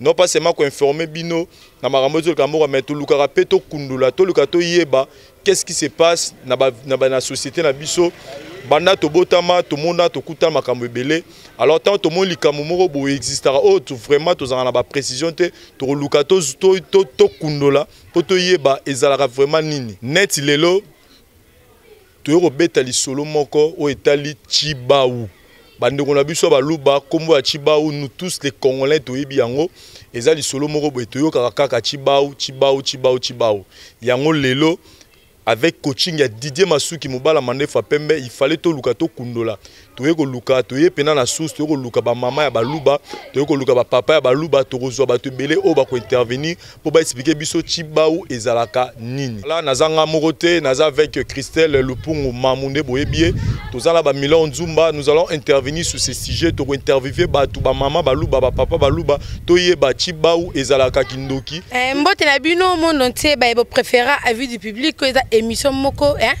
non pas seulement ko informer bino na makambo ezoleka mboka mais tolukaka mpe tokundola toluka toyeba qu'est-ce qui se passe na, ba, na, ba, na société na biso banda tobotama tomona tokutana makambo ebele alors ntango tomoni likambo moko boye existaka oyo oh, vraiment tozalaka na baprécision te tokoluka tokundola mpo toyeba ezalaka vraiment nini neti lelo Toye kobeta lisolo moko oyo etali Tshibawu. Bandeko na biso ya baluba, kombo ya Tshibawu, nous tous les congolais toyebi yango. Eza lisolo moko boye toyokaka kaka Tshibawu, Tshibawu, Tshibawu, Tshibawu. Yango lelo, avec coaching ya Didier Masuki, Mubala Mandefu ya pembe, il fallait toluka tokundola. toye koluka toye mpena na source toye koluka bamama ya baluba toye koluka bapapa ya baluba tokozwa bato ebele oyo bakointervenir mpo baexplike biso cibau ezalaka nini la naza nga moko te naza avec christelle lupungu mamu nde boyebi ye toza na bamilon nzumba nous allons intervenir sur ce sujet tokointervivie bato bamama baluba bapapa baluba toyeba cibau ezalaka kindoki eh, mbote na bino mondo ntie baye bopréféra avis du public oyo eza émission moko eh?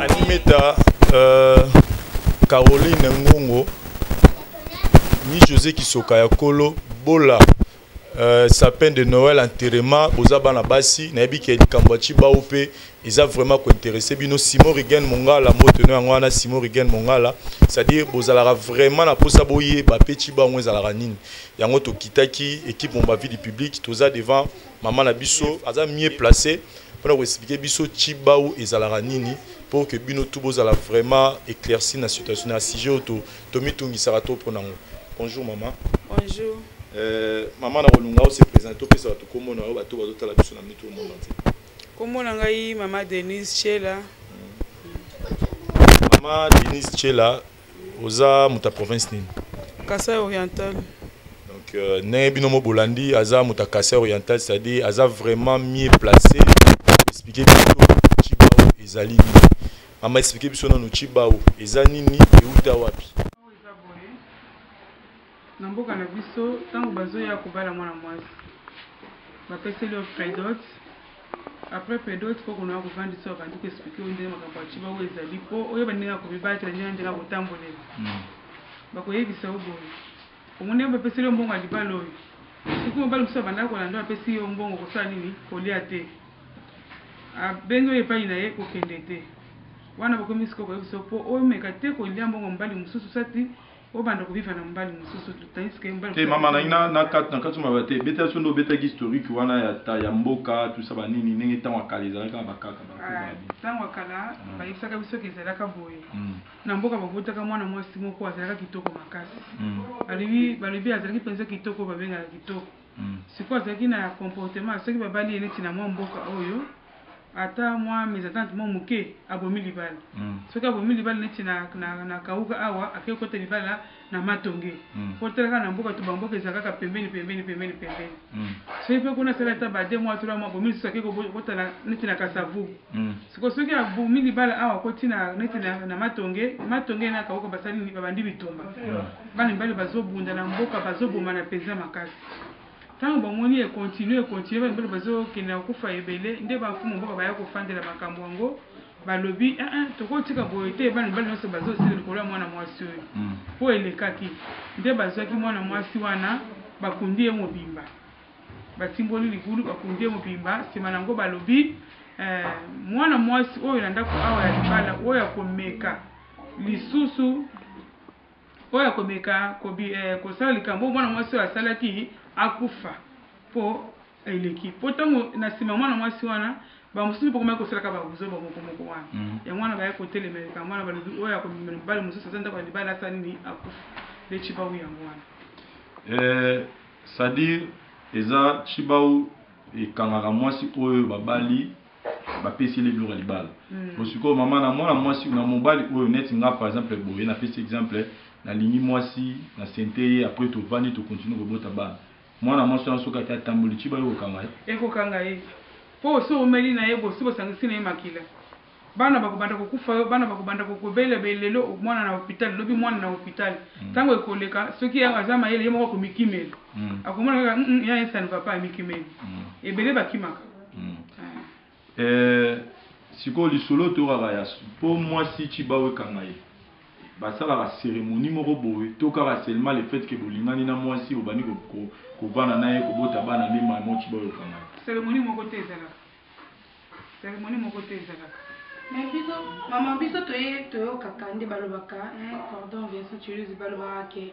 Animeta euh, Caroline Ngongo ni José Kisoka ya Kolo Bola euh, sapin de Noël enterrement boza bana basi nayebi ke likambo ya Chibao pe eza vraiment ko intéresser bino Simon Rigen Mongala moto no yango wana Simon Rigen Mongala c'est-à-dire bozalaka vraiment na posa boyeba pe Chibao ezalaka nini yango tokitaki équipe Mombavie du public toza devant Maman na biso aza mieux placé pona ko expliquer biso Chibau ezalaka nini pour que bino tout bozala vraiment éclairci na situation na sujet auto to mitungisaka trop pona ngo. Bonjour maman. Bonjour. Euh, maman na kolunga se présenter to pesa bato kombo na yo bato bazotala biso na mitu monde entier. Kombo na ngai maman Denise Chela. Maman Denise Chela oza moto ya province nini kasai oriental donc euh, ndenge bino mo bolandi aza moto ya kasai oriental c'est à dire aza vraiment mieux placé expliquer biso chibao ezali nini ama expliquer biso nanu chibao eza nini euta wapi Na mboka na biso tangu bazo ya kobala mwana mwasi ba peseli yo predot apres predot koko na yo akofandisi yo abandi ko explique yo ndenge makambo ya tshibawu ezali po oyeba ndenge ya komibatela ndenge na ndenge ya kotambolela hmm. bakoyebisa yo boye omoni ndenge bapeseli yo mbongo ya libala oyo soki mobali mosusu abandaka kolanda oyo apesi yo mbongo kosala nini kolia te abengi oyo epai na ye kokende te wana bakomi sikoyo koyebisa yo po omeka te kolia mbongo mobali mosusu sati obanda koviva na mobali mosusu te mama na ina na kati na kati maba te beta so nde obetaki historique wana ya ta ya mboka tusa banini ndenge ntango ya kala ezalaki na bakaka ntango ya kala ah, bayebisaka biso ke ezalaka boye hmm. na mboka babotaka mwana mwasi moko azalaka kitoko makasi hmm. balobi balobi azalaki mpenza kitoko babengaka kitoko hmm. sikoyo azalaki na comportement soki babali ye neti na mwa mboka oyo ata mwa mezatante mwa moke abomi libala soki abomi libala neti na, na, na kauka awa akei kota libala na matonge po talaka na mboka to bamboka ezala kaka pembeni pembeni pembeni pembeni soki pe kuna asali ata ba deux mois trois mois abomi lisusu akei kota na, neti na kasavu siko soki abomi libala awa akoti na neti na, na matonge matonge na kauka basali babandi bitumba bana mibali bazobunda na mboka bazobomana mpenza makasi Tango bamoni e continuer, e continuer, ba mindele bazo kende na kufa ebele, nde ba mfumu mboka baya kofandela makambo yango, balobi eeh toko tika boye te, bana mibali nionso bazo zela likolo ya mwana mwasi oyo, po elekaki, nde bazuaki mwana mwasi wana, ba kundi ye mobimba, ba timboli libulu, ba kundi ye mobimba, sima nango balobi eeh mwana mwasi oyo na ndako awa ya libala, oyo ako meka lisusu. Oyo akomeka kobi, eh, kosala likambo oyo mwana mwasi oyo asalaki, akufa, mpo eleki. Mpo ntango na nsima mwana mwasi wana, bamosusu mpe bakomaki kosalaka babuzoba moko moko wana. Mm -hmm. Yango wana bayaki kotelemela likambo wana, balobi oyo akomemela mobali mosusu aza ndako ya libala asala nini, akufa. Nde cibawu yango wana. Eh, sadire eza cibawu ekangaka mwasi oyo babali bapesi ye biloko ya libala hmm. po sikoyo mama na mwana mwasi na mobali oyo neti nga par exemple boye napesi exemple nalingi mwasi na sente ye apres tovandi tokontinue kobota bana mwana mwasi wana soki ake atamboli ciba yo kokanga ye ekokanga ye po osi omeli na ye bosi bosangisi na ye makila bana bakobanda kokufa yo bana bakobanda kokobela belelo mwana na hopital lobi mwana na hopital hmm. ntango mm. ekoleka soki ye aza mayele ye moko akomikimela mm. akomona kaka mm, mm, ya esa ne va pas amikimeli mm. ebele bakimaka mm. eh, sikoyo lisolo toyokaka ya mpo mwasi cibawe ekanga ye basalaka cérémonie moko boye to kaka seulement le fait que bolingani na mwasi obandi kovanda na ye kobota bana nde maman cibawe okanga ye cérémonie moko te ezalaka cérémonie moko te ezalaka mais biso mama biso toye toyokaka nde balobaka eh, pardon vincent tuluse balobaka ke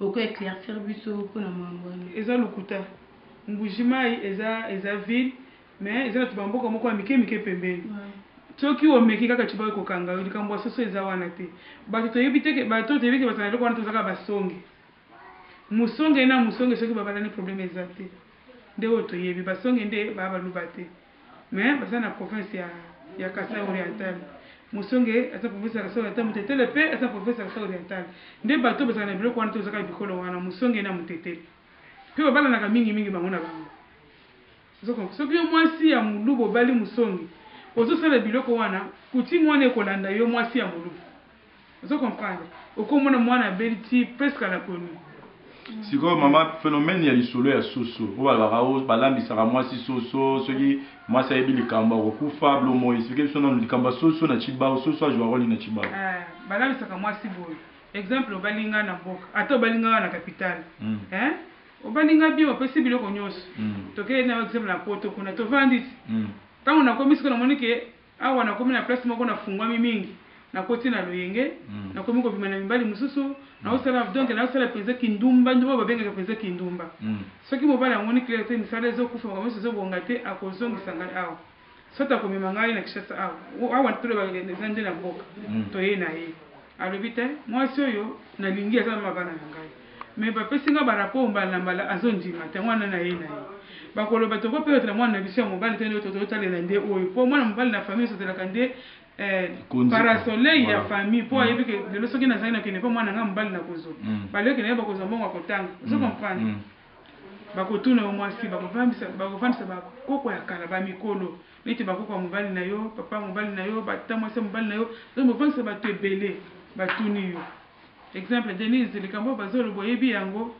Oko eclaircir biso pona makambo wana. Eza lokuta. Mbuji mayi eza eza ville mais eza natu ba mboka moko ya mike mike pembeni. Soki omeki kaka tu baye kokanga yo. Likambo ya soso eza wana te. Batu toyebi te ke batu oyo toyebi ke bazala na eloko wana toza kaka ba songe. Musonge na musonge soki babalani probleme eza te. Nde oyo toyebi. Ba songe nde ba baluba te. Mais baza na province ya ya Kasai oriental. Musonge aza province ya Kasai oriental, Mutetele pe aza province ya Kasai oriental. Nde batu oyo bazalaka na biloko wana te oza kaka bikolo wana Musonge na Mutetele. Pe babalanaka mingi mingi bango na bango. Ozo comprendre? Soki yo mwasi ya muluba obali musonge, ozo sala biloko wana, coutume wana ekolanda yo mwasi ya muluba. Ozo comprendre? Oko mona mwana abeli ti presque à l'inconnu. Sikoyo mama phenomène ya lisolo ya soso oyo balobaka oh balambisaka mwasi soso soki mwasi ayebi likambo akokufa bilomo explique biso nanu likambo ya soso na tshibawu soso a joua role nini na tshibawu? Eh balambisaka mwasi boye exemple obali nga na mboka ata obali nga awa na capital eh obali nga bien opesi biloko nionso tokei na yo exemple na poto kuna tovandi ti tango nakomi sikoyo namoni ke Awa nakomi na place moko nafungwami mingi, nakoti na loyenge, nakomi kobima na mibali mosusu, nazosala, donc nazosala penza kindumba, ndumba oyo babengaka penza kindumba. Soki mobali amoni claire te, misala ezokufa, makambo nyonso ezobonga te, akozongisa ngai awa, soit akomema ngai na Kinshasa awa, awa tolobaka eza nde na mboka, toye na ye. Alobi te mwasi oyo na lingi aza mama bana na ngai mais ba pesi nga ba rapport mbala na mbala azo ndima te yango wana na ye na ye ba koloba toko perdre mwana na biso ya mobali te nde toto talela nde oyo po mwana mobali na famille esotelaka nde eh, parasolei ya famille po ayebi ke lelo soki na zali na kende po mwana nga mobali na kozo mm. ba leki na ye ba kozo mbongo ko tanga ozo mm. comprendre mm. ba kotuna yo mwasi ba kovandisa ba kovandisa ba koko ya kala ba mikolo neti bakoko ya mobali na yo, papa ya mobali na yo, ba tata mwasi ya mobali na yo, donc bovandisa batu ebele batuni yo exemple Denise likambo oyo bazo loba oyebi yango?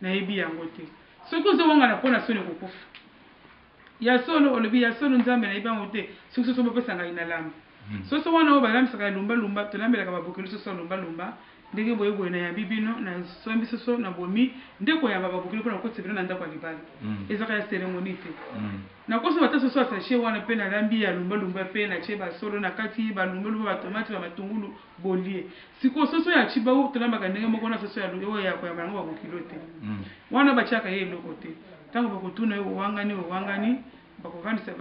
nayebi yango te soki ozo wangana pona soni okokufa ya solo olobi ya solo nzambe nayebi yango te soki soso bopesa ngayi nalamba Soso wana oyo balambisaka ya lumba lumba tolambelaka ba bokeli soso ya lumba lumba ndenge boye boye na yabi bino na sombi soso na bomi nde koyamba ba bokeli pona kokotisa bino na ndaku ya libala ezalaka ya ceremonie te na kosomba ata soso ya sachet wana pe na lambi ya lumba lumba pe na tie ba solo na kati ba lumba lumba ba tomate ba matungulu bolie sikoyo soso ya tshibawu tolambaka ndenge moko na soso ya oyo ya koyamba nango ba bokilo te wana ba tiaka ye eloko te tango bakotuna yo owangani owangani bakovandisa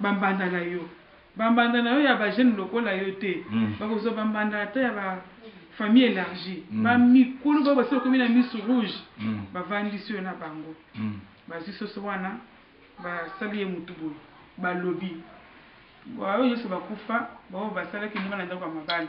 ba mbanda na yo. Ba mbanda na yo ya ba jeunes lokola yo te bakozua ba mbanda ata ya ba famille elargie ba mikolo ba oyo basi bakomi na misu rouge ba vandisi yo na bango bazui soso wana ba sali ye mutu boye ba lobi ba oyo nioso ba kufa ba oyo ba salaki ndumba na ndaku ya mabali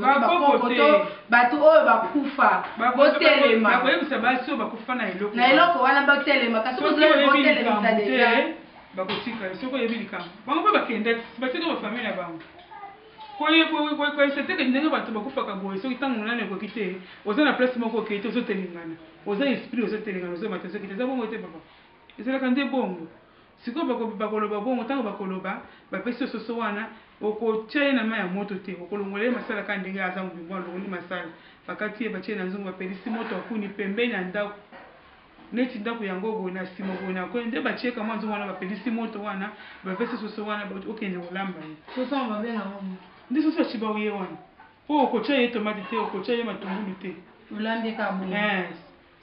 bakoko to bato oyo bakufa botelema bakoyebisa basi oyo bakufa na eloko na eloko wana botelema kasi botelemisa deja bakotika yo soki oyebi likambo bango mpe bakenda batika bafamile na bango koyesa teke ndenge bato bakufaka boye soki ntango monani ekoki te oza na place moko okei te ozotelengana oza esprit ozotelengana ozomata soki te eza bongo te papa ezalaka nde bongo Sikoyo bakoloba bongo, ntango bakoloba, Bapesi yo soso wana, okotya ye na mai ya moto te, okolongola ye masala kaka ndenge aza mobimba, alongoli masala, bakati ye, batye ye na nzungu, bapelisi moto ya kuni pembeni ya ndako, neti ndako yango boye, na nsima boye na koni nde batye kamwa nzungu wana, bapelisi moto wana, bapesi ye soso wana, okende kolamba ye. Soso wana babenga yango nini? Nde soso ya Chibahuye wana. Oyo okotya ye tomate te, okotya ye matungulu te. Olambi ye kaka bongo? Ee.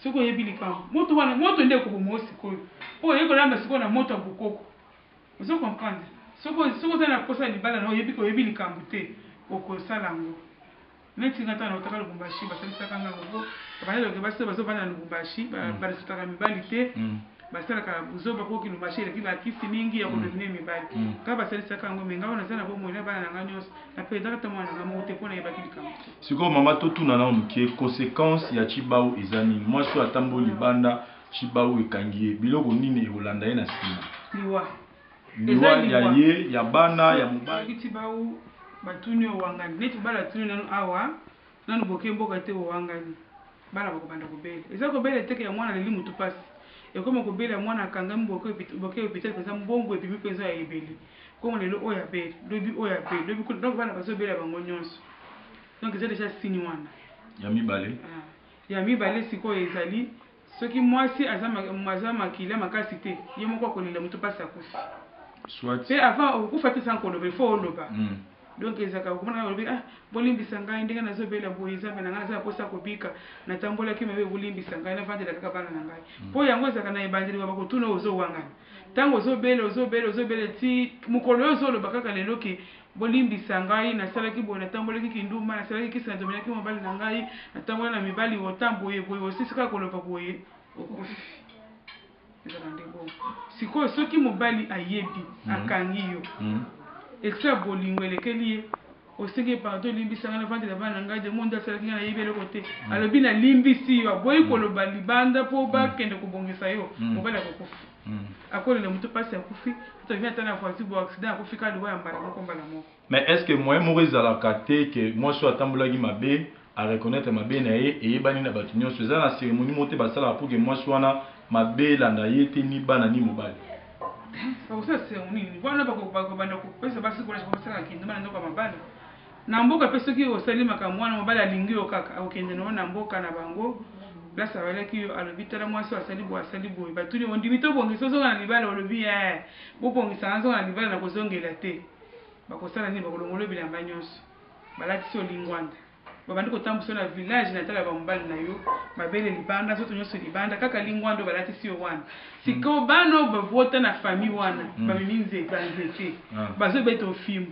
Soki oyebi likambo, moto wana, moto nde ekoboma yo sikoyo. Mpo oye kolamba sikoyo na moto ya bokoko. Ozo comprendre? Soki, soki oza na posa ya libala na oyebi ke oyebi likambo te, okosala yango. Neti nga tango nautaka Lubumbashi, basalisaka nga yango po, ba bandaki koloba ke basi oyo bazo vanda na Lubumbashi, ba, ba respectaka mibali te. basalaka buzoba po kilumbashi eleki ba kisi mingi ya ko dominer mibali kaka basalisaka yango mais nga oyo naza na bomoi na bana na nga nionso na perdaka ata mwana na nga moko te po nayebaki likambo te Sikoyo mama totuna nao mukie consequence ya tshibawu eza nini? Mwasi oyo atamboli libanda tshibawu ekangi ye biloko nini ekolanda ye na sima? liwa Liwa eza ya liwa ye ya bana ya mobali. soki tshibawu batuni yo wangani neti bala atuni nanu awa. Nanu boke mboka te owangani bana bakobanda kobela eza kobela eteke ya mwana aleli mutu pasi ekoma kobela ya mwana akangami boke hopital penza mbongo ebimi penza ya ebele koma lelo oyo abeli lobi oyo abeli lobi kuna donc bana bazo bela bango nionso donc eza deja signe wana ya mibale ya mibale sikoyo ezali Soki mwasi aza makila makasi te ye moko akolela mutu pasi akufi pe avant okokufa te sans koloba il faut oloba donc ezalaka okomona kaka olobi ah bolimbisa ngai ndenge nazo bela boye zambe na ngai naza na posa ya kobika na tambolaki mabe bolimbisa ngai na vandela kaka bana na ngai po yango ezalaka na ebandeli ba bakotuna ozo wangana tango ozo bela ozo bela ozo bela ti mukolo yo ozo loba kaka lelo ke Bolimbisa ngai, nasalaki boye, natambolaki kindumba, nasalaki kisi, nadomelaki mobali na ngai, natamboli na mibali autant, boye, boye. Osilisi kaka koloba boye, okufi. Ezalaka nde bongo. Sikoyo, soki mobali ayebi, akangi yo, excès ya bolingo elekeli ye, osengi ye pardon, limbisa ngai, navandi na bana na ngai, demon nde asalaki ngai, nayebi eloko te. Alobi nalimbisi yo, aboyi koloba libanda mpo bakende kobongisa yo, mobali akokufa. akolela moto pasi akufi to avi ata na voiture bo accident akufi ka liwa ya mbala moko mbala moko. Mais est ce que moyen moko ezalaka te que mwasi oyo atambolaki mabe a reconnaitre mabe na ye eyebani na batu nionso eza na ceremonie moko te basalaka pour que mwasi wana mabe elanda ye te ni bana ni mobali. Bakosala ceremonie nini wana bako banda kopesa basi courage po basalaka kindoba na nzoka mabala. Na mboka pe soki osali makambo muana mobali alingi yo kaka akokende na yo na mboka na bango place abalaki yo alobi tala muasi oyo asali boye asali boye batuni ondimi to bongisa ozonga na libala olobi eeh bobongisa nazonga na libala na kozongela te bakosala nini bakolongola yo bilamba nionso balatisi yo lingwanda babandi kotambusa yo na village na tala ba mobali na yo mabele libanda nzoto nionso libanda kaka lingwanda oyo balatisi yo wana sikoyo bana oyo babota na famille wana bamemi nzete banzete bazobeta ofimbo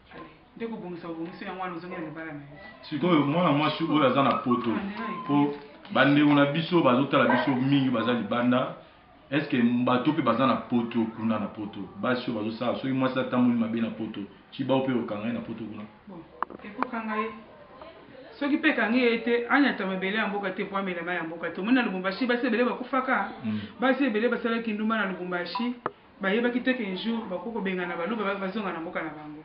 nde kobongisa obongisi yango wana ozongi na libala na yo sikoyo mwana mwasi oyo aza na poto mpo bandeko na biso bazotala biso mingi baza libanda eske bato mpe baza na poto kuna na poto basi oyo bazosala soki mwasi atamboli mabe na poto cibao mpe okanga ye na poto kuna ekokanga ye soki mpe ekangi ye te anyata mabele ya mboka te mpo amela mai ya mboka te omoni na lubumbashi basi ebele bakufaka mm. basi ebele basalaki ndumba na lubumbashi Bayebaki te qu'un jour bakoki kobengana baluba bazonga na mboka na bango.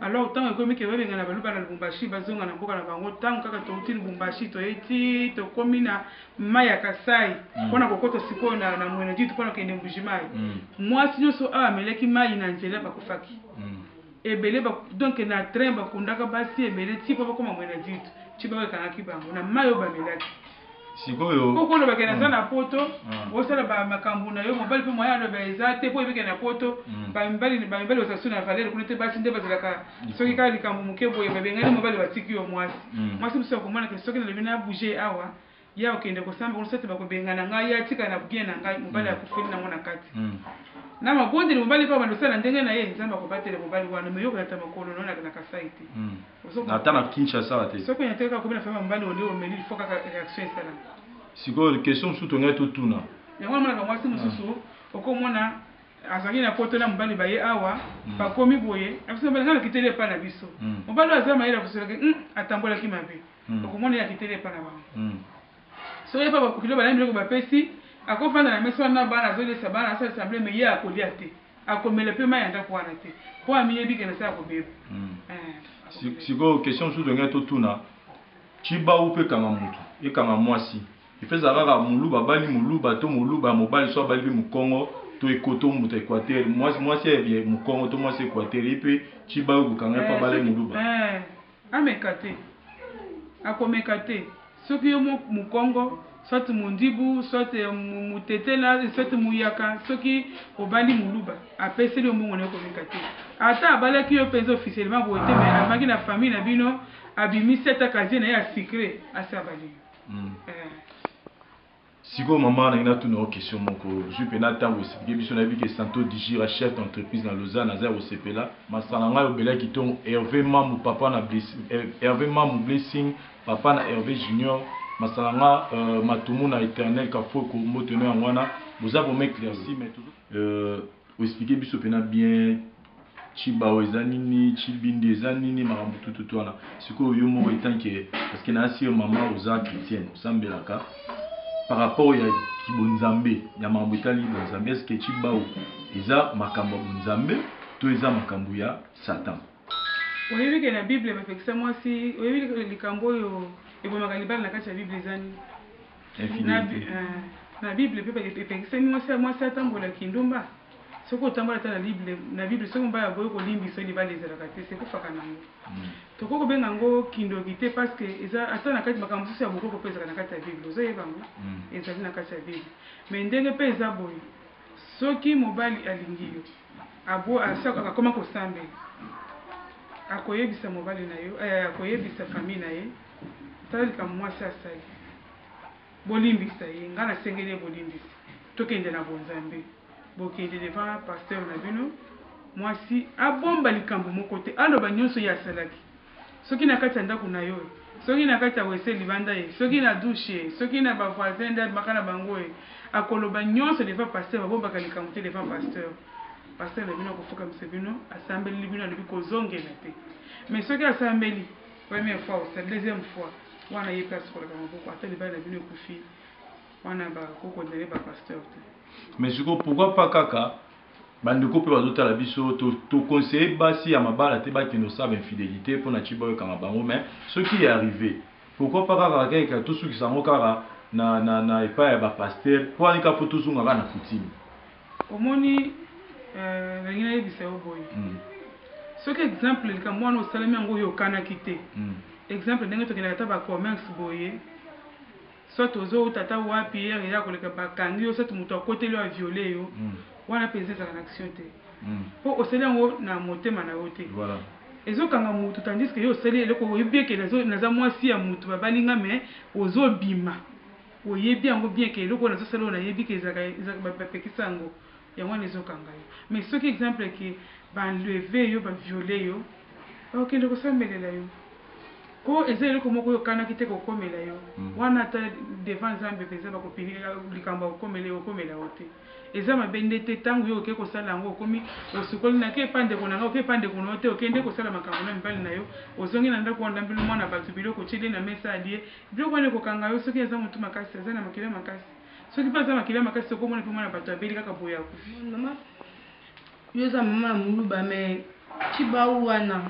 Alors tango ekomi que babengana baluba na Lubumbashi bazonga na mboka na bango, tango kaka towuti Lubumbashi toyei ti tokomi na mayi ya Kasaï pona kokota sikoyo na na Mwena Juitu pona kokende Mbuji Mayi, muasi nionso oyo amelaki mayi na nzela bakufaki. Ebele ba donc na train bakundaka basi ebele ti po bakoma Mwena Juitu, ti bao ekangaki bango na mayi oyo bamelaki. Pourquoi oloba ke naza na poto osala ba makambu nayo mobali pe moyen aloba eza te po oyebi ke na poto ba mibali ba mibali bazalaka sur na valeur kuna te basi nde bazalaka soki kaka likambu muke boye ba bengani mobali batiki yo muasi muasi mususu akomona ke soki nalobi na bouger awa ye akokende kosamba kuna soit bako bengana ngai ye atika na bien na ngai mobali akufeli nango na kati na mabondeli mobali pe abanda osala ndenge na ye nzambe akobatela mobali wana mais yo kolata makolo nayo na kasai te Na ata na Kinshasa awa te. Soki onya te kaka okomi na famille ya mobali olie omeli il faut kaka reaction esalama. Sikoyo question mosusu tolingaki totuna. Yango namonaka mwasi mosusu okomona azalaki na poto na mobali baye awa bakomi boye na biso mobali ngai nakiteli epai na biso. Mobali oyo aza mayele akosola ke hum atambolaki mabe okomona ye akiteli epai na bango. Soki epa ba kokilo balandi biloko bapesi ako fanda na mesa wana na bana azo liesa bana asala semblant mais ye akolia te akomela pe mayi ya ndaku wana te po amiyebi ke na se akobeba eeh sikoyo question mususu tolingaki totuna tshibawu pe ekanga mutu ekanga muasi epa ezalaka kaka muluba abali muluba to muluba ya mobali soki abali pe mukongo to eko to mutu ya equateur muasi ya mukongo to muasi ya equateur ye pe tshibawu ekokanga ye po abalaki muluba eeh. Ameka te. Akomeka te. Soki yo moko mukongo, soit mundibu, soit mutetela, soit muyaka, soki obali muluba, apeseli yo mbongo naye komeka te. Ata abalaki yo penza officiellement boye te mais amemaki na famille na bino, abimisi ata casier naye ya secret, asi abali yo. Eeh. Sikoyo maman nalingi natuna yo question moko ozui pena tango explique biso nayebi ke Santo Dijira chef d'entreprise na Lausanne aza ya kosepela masanga ngai obela kitongo Herve Mamu papa na Herve Mamu Blessing papa na Herve Junior masanga nga Matumu na Eternel Kafueko mbote no yango wana boza vraiment eclairci mais tozo explique biso pena bien Tshibawu eza nini tshibindi eza nini makambo tututu wana sikoyo yo moko etant que parce que nayasi yo mama oza chrétienne osambelaka par rapport ya kibonzambe ya makambo etali bonzambe est ce que tshibawu eza makambo ya bonzambe to eza makambo ya satan Oyebi ke na Bible bapekisa mwasi, oyebi likambo oyo ebomaka libala na kati ya Bible eza nini? Na, Infidelite. eh, na Bible pe epekisami mwasi mwasi atambola kindumba. Soki otamboli ata na Libre na Bible, soki mobali aboyi kolimbisa yo, libala ezalaka te, sekufaka na ngo. Tokoki kobenga yango kindoki te parce que eza ata na kati makambo mosusu ya bokoko mpe ezalaka na kati ya Bible. Ozo yeba yango? Ezali na kati ya Bible. Mais ndenge mpe eza boye, soki mobali alingi yo, abo asi akoma kosambela, akoyebisa mobali na yo, eh, akoyebisa famille na ye, tala likambo mwasi asali. Bolimbisa ye nga nasengeli ye bolimbisi tokende na bonzambe bokende devant pasteur na bino mwasi abomba likambo moko te aloba nionso ye asalaki soki na kati ya ndaku nayo e soki na kati ya wese libanda e soki na douche e soki na ba voisin nde abimaka na bango e akoloba nionso devant pasteur babombaka likambo te devant pasteur pasteur na bino akofukamisa bino asambeleli bino alobi kozongela te mais soki asambeli Première fois osali deuxième fois wana ye pe asukolaka maboko ata libala na bino ekufi wana ba ko condamne ba pasteur te. Mais sikoyo pourquoi pas kaka bandeko mpe bazotala biso toconseille basi ya mabala te bakende kosala bainfidelité mpo na ciba oyo ekanga bango mais soki ya arrive pourquoi pas kaka kaka tosukisa yango kaka na, na, na epai ya bapastere mpo anika mpo tozonga kaka na coutume Omoni euh nalingi nayebisa yo boye soki exemple likambo wana osalemi yango oyokanaki te exemple ndenge tokendaka ata ba commerce boye soit ozowuta ata wapi heure eya koleka bakangi yo soit mutu akoteli yo a violer yo wana penza ezalaka na action te po osali yango na motema na yo te ezokanga mutu tandis que yo osali eloko oyebi bien que naza mwasi ya mutu babali nga mais ozobima Oyebi yango bien que eloko oyo nazo sala oyo nayebi que ezalaka ezalaka ba pekisa yango yango wana ezo kanga yo mais soki exemple que ba enlever yo ba violer yo bako kende ko sambelela yo po eza eloko moko oyo okanaki te eko komela yo wana ata devant nzambe penza bako punir yo likambo ako komela eko komela yo te eza mabe nde te tangu yo oke ko sala yango okomi osukoli na ke epa ndeko na nga oke epa ndeko na yo te okende ko sala makambo na mibali na yo ozongi na ndaku olambeli mwana batu biloko otieli ye na mesa alie Biloko wana ekokanga yo soki aza mutu makasi aza na makila makasi soki pe aza makila makasi oko mona pe mwana batu abeli kaka boye akufi. Maman yo oza maman ya muluba mais tshibawu wana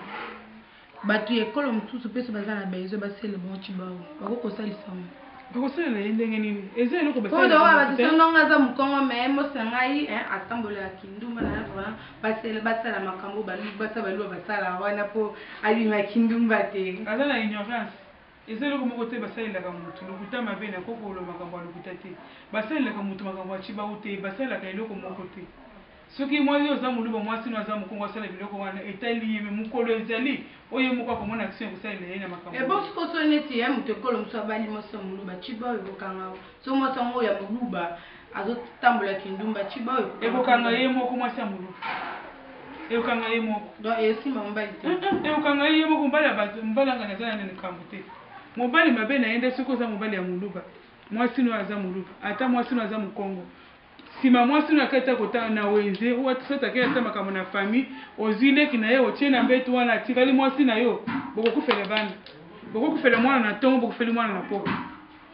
batu ya ekolo mususu pe soki baza na besoin ba sele bango tshibawu bako kosalisa yango. Bakosalela ye ndenge nini eza eloko basalelaka mutu te. Po lokola batu soki ndongo aza mukongo mais mosi na ngai eh atambolaka kindumba na vraiment ba sele ba sala makambu oyo baluba baluba basalaka wana po abima kindumba te. Aza na ignorance. Eza eloko moko te basalelaka mutu lokuta mabe na koko oloba makambo ya lokuta te basalelaka mutu makambo ya tshibawu te basalelaka eloko moko te soki mwa yo oza muluba mwasi no aza mukongo asala biloko wana etali ye mais mukolo ezali oyo ye moko akomona action ekosalela ye na makambo Ebongo soki osali neti eh mutu ekolo mosusu abali mwasi ya muluba tshibawu ekokanga yo soki mwasi yango oyo ya muluba azotambola kindumba ciba oyo ekokanga ye moko mwasi ya moluka ekokanga ye moko donc esimba mobali te ekokanga ye moko mobali ya bato mobali anga naza na likambo te mobali mabe na ye nde soki oza mobali ya moluba mwasi no aza moluba ata mwasi no aza mokongo nsima mwasi no akei ata kota na wenze soki akei ata makambo na famille ozwi leki na ye otie na mbetu wana atikali mwasi na yo bokokufela bana bokokufela mwana na ntongo bokufeli mwana na poko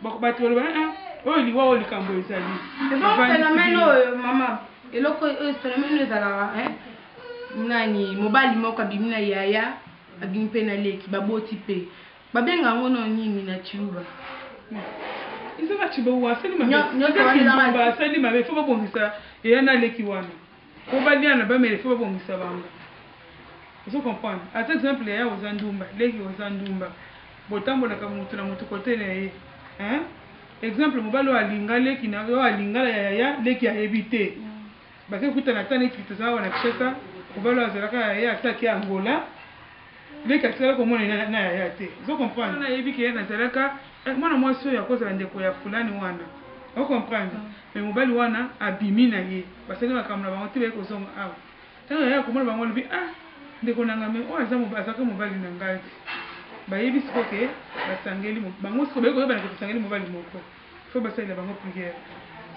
bato baloba ah, ah, oyo liwa oyo likambo ezali phénomène oyo mama eloko oyo phénomène oyo ezalaka nani mobali moko abimi na yaya abimi mpe na leki baboti mpe babenga yango no nini na ciluba ezaka cibawu asali mabe asali mabe fo babongisa eya na leki wana Po ba lia na ba mela il faut ba bongisa bango ozo comprendre ata exemple yaya oza ndumba leki oza ndumba bo tambolaka mutu na mutu cote na ye hein exemple mobali oyo alinga leki na oyo alinga ya yaya leki ayebi te ba ke kutana ata neti toza awa na Kinshasa mobali oyo azalaka ya yaya ata ake Angola leki atikala ko mona ye na yaya te ozo comprendre wana ayebi ke nazalaka mwana mwasi oyo ako zala ndeko ya fulani wana o comprendre Mais mobali wana abimi na ye. Basali makambo na bango te, baye kozonga awa. Tango yaya akomona bango, alobi, Ah! Ndeko nanga, mais oyo aza, azalaka mobali na ngai te. Bayebi sikoyo ke basangeli, bango sikoyo baye koyebana ke basangeli mobali moko. Il faut basalela bango prière,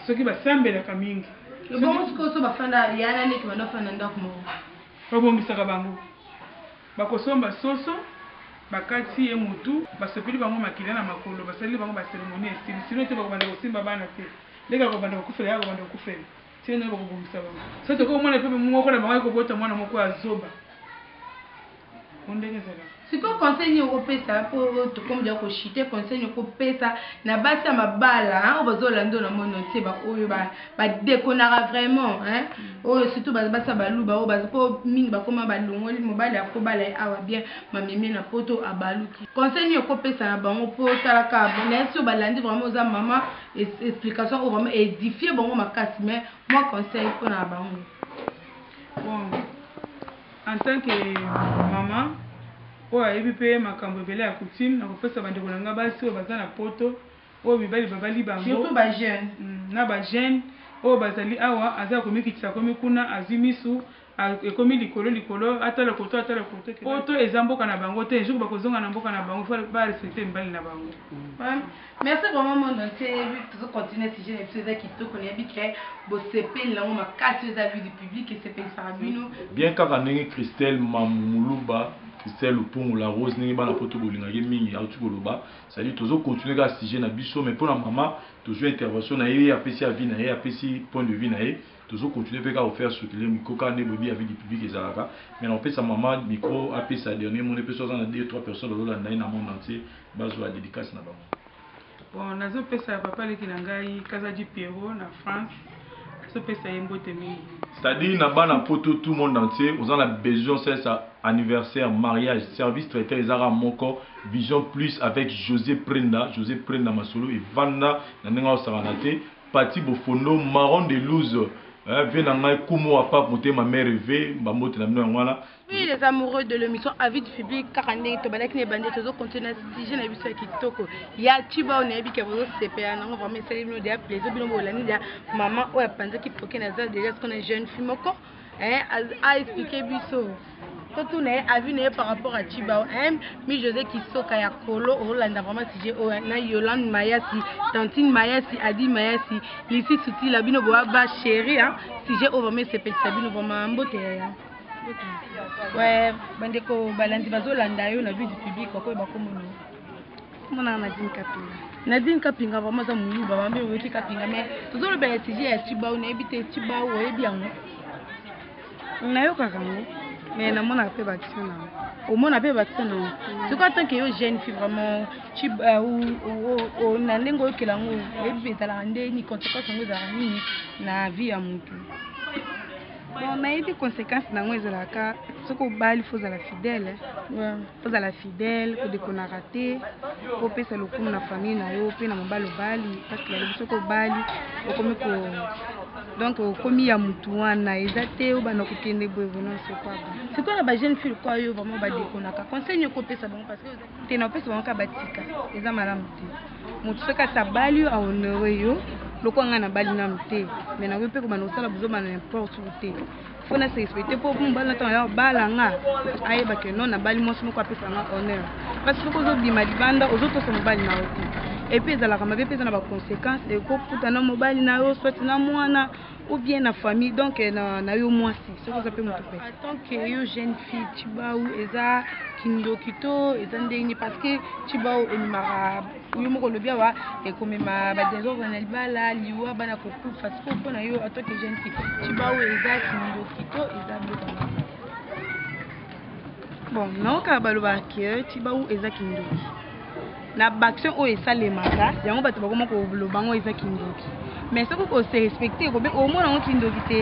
soki basambelaka mingi. Ebongo sikoyo soki bafanda, yaya na leki banda bafanda na ndako moko? Babongisaka bango. Bakosomba soso, bakati ye motu, basopeli bango makila na makolo, basaleli bango ba ceremonie ya estili, sinon te bakobanda kosimba bana te, leki akobanda kokufela ye, akobanda kokufela tii ndenge bakobomisa bango, soki tokoki komona pe moko na bango aye kobota mwana moko ya zoba, po ndenge ezalaka. Sikoyo conseil nini okopesa po tokomi dejà ko chute conseil nini okopesa na basi ya mabala oyo bazo landa oyo na monde entier ba oyo ba badekonaka vraiment hein oyo surtout baza basa baluba oyo baza po mingi bakoma balongoli mobali akobala ye awa bien mamemie na poto abaluki conseil nini okopesa na bango po talaka nayebi so balandi vraiment oza mama explication oyo vraiment edifie bango makasi mais mwa conseil mpona na bango bon en tant que mama oyo ayebi mpe makambo ebele ya coutume nakopesa bandeko na ngai basi oyo baza na poto oyo mibali babali bango surtout ba jeune mm, na ba jeune oyo bazali awa aza komikitisa akomi kuna azwi misu ekomi likolo likolo atala koto atala koto poto eza mboka na bango te jour bakozonga na mboka na bango fo ba respecte mibali na bango mm. merci vraiment monde entier yebi tozo continuer sujet na biso eza kitoko nayebi ke bosepeli nango makasi eza lui du public esepelisaka bino bien kaka ndenge christelle mambu muluba christelle lupungu la rose ndenge bana poto bolingaki mingi auti koloba Ça dit tozo continuer kaka sujet na biso mais pona mama tozui intervention na ye apesi avis na ye apesi point de vue na ye tozo continuer pe kaka ko faire circuler micro kaka nde boyebi avis du public ezalaka mais nako pesa mama micro apesa dernier mot ne pe soki aza na deux trois personnes bazo landa ye na monde entier bazua dedicace na bango. Bon nazo pesa papa leki na ngai Kazadi Pierrot na France. topesa ye mbote mingi. C'est-à-dire na bana poto tout monde entier oza na besoin osalisa anniversaire, mariage, service traiteur eza kaka moko Vision plus avec Jose Prenda, Jose Prenda masolo evanda na ndenge akosakana te, Pathy Bofondo, Maron de Louse, eh, vie na ngai, Kumu wa Pape Motema Mere Ve, ba mbote na bino yango wana. Oui, les amoureux de l'émission Avis du public, kaka ndenge tobandaki na ebandi tozo continuer na sujet na biso ya kitoko ya Chiba oyo nayebi ke bozo sepela nango vraiment esali bino deja plaisir bino bolandi deja maman oyo apanzaki poke na zala deja siko na jeune fille moko eh, a expliquer biso totuna ye avis na ye par rapport à Chiba eh, mi José Kisoka ya kolo olanda vraiment sujet oyo na Yolande Mayasi Tantine Mayasi Adi Mayasi Lisi Sutila bino boa ba chérie hein sujet oyo vraiment esepelisa bino vraiment mbote yaya Ouais, bandeko balandi bazolanda yo na vie du public bakoyo bakomona omonaka nadine kapinga nadine kapinga vraimen aza moluba bambe oyoki kapinga mais tozolobela sujet ya cibau nayebi te cibau oyebi yango nayokaka yango mais namonaka mpe baction na omona mpe baction na soki atant ke yo jeune fi vraiment euh, na ndenge oyokela yango oyebi mpe ezalaka ndeni consequence yango ezalaka nini na vie ya motu Bon, nayebi conséquence nango ezalaka soki obali fo ozala fidèle fo ozala fidèle kodekonaka te po opesa lokumu na famille na yo mpe na mobali obali parce que balobi soki obali okomi ko donc okomi ya motu wana eza te obanda kokende boye bono sokwa ba sikoyo na ba jeune fille kwa yo vraiment badekonaka conseil nini okopesa bango parce que te na opesa bango ka batika eza malamu te moto soki asi abali yo ahonore yo lokola ngai nabali nanu te me nakoki mpe kobanda kosala bozobana na importe ou te fo na se respecte mpo mobali na ntango ya obala nga ayeba ke non nabali mwasi moko apesa nga honneur mpasi soki ozobima libanda ozotosa mobali na yo te epuis ezalaka mabe mpe eza na baconsequence ekokuta na mobali na yo soit na mwana ou bien na famille donc eh, na, na yo mwasi soki oza mpe moto mpe tant que yo jeune fille tibau eza kindoki to eza ndenge nini parce que tibau ememaka yo moko olobi awa ekomema badésordre na libala liwa bana kokufa siko mpo na yo en tant que jeune fille tibau eza kindoki to eza biloko bon naoka balobaka ke tibau eza kindoki na baaction oyo esalemaka yango bato bakoma koloba yango eza kindoki mais soki kose respecte ekobe omona yango kindoki te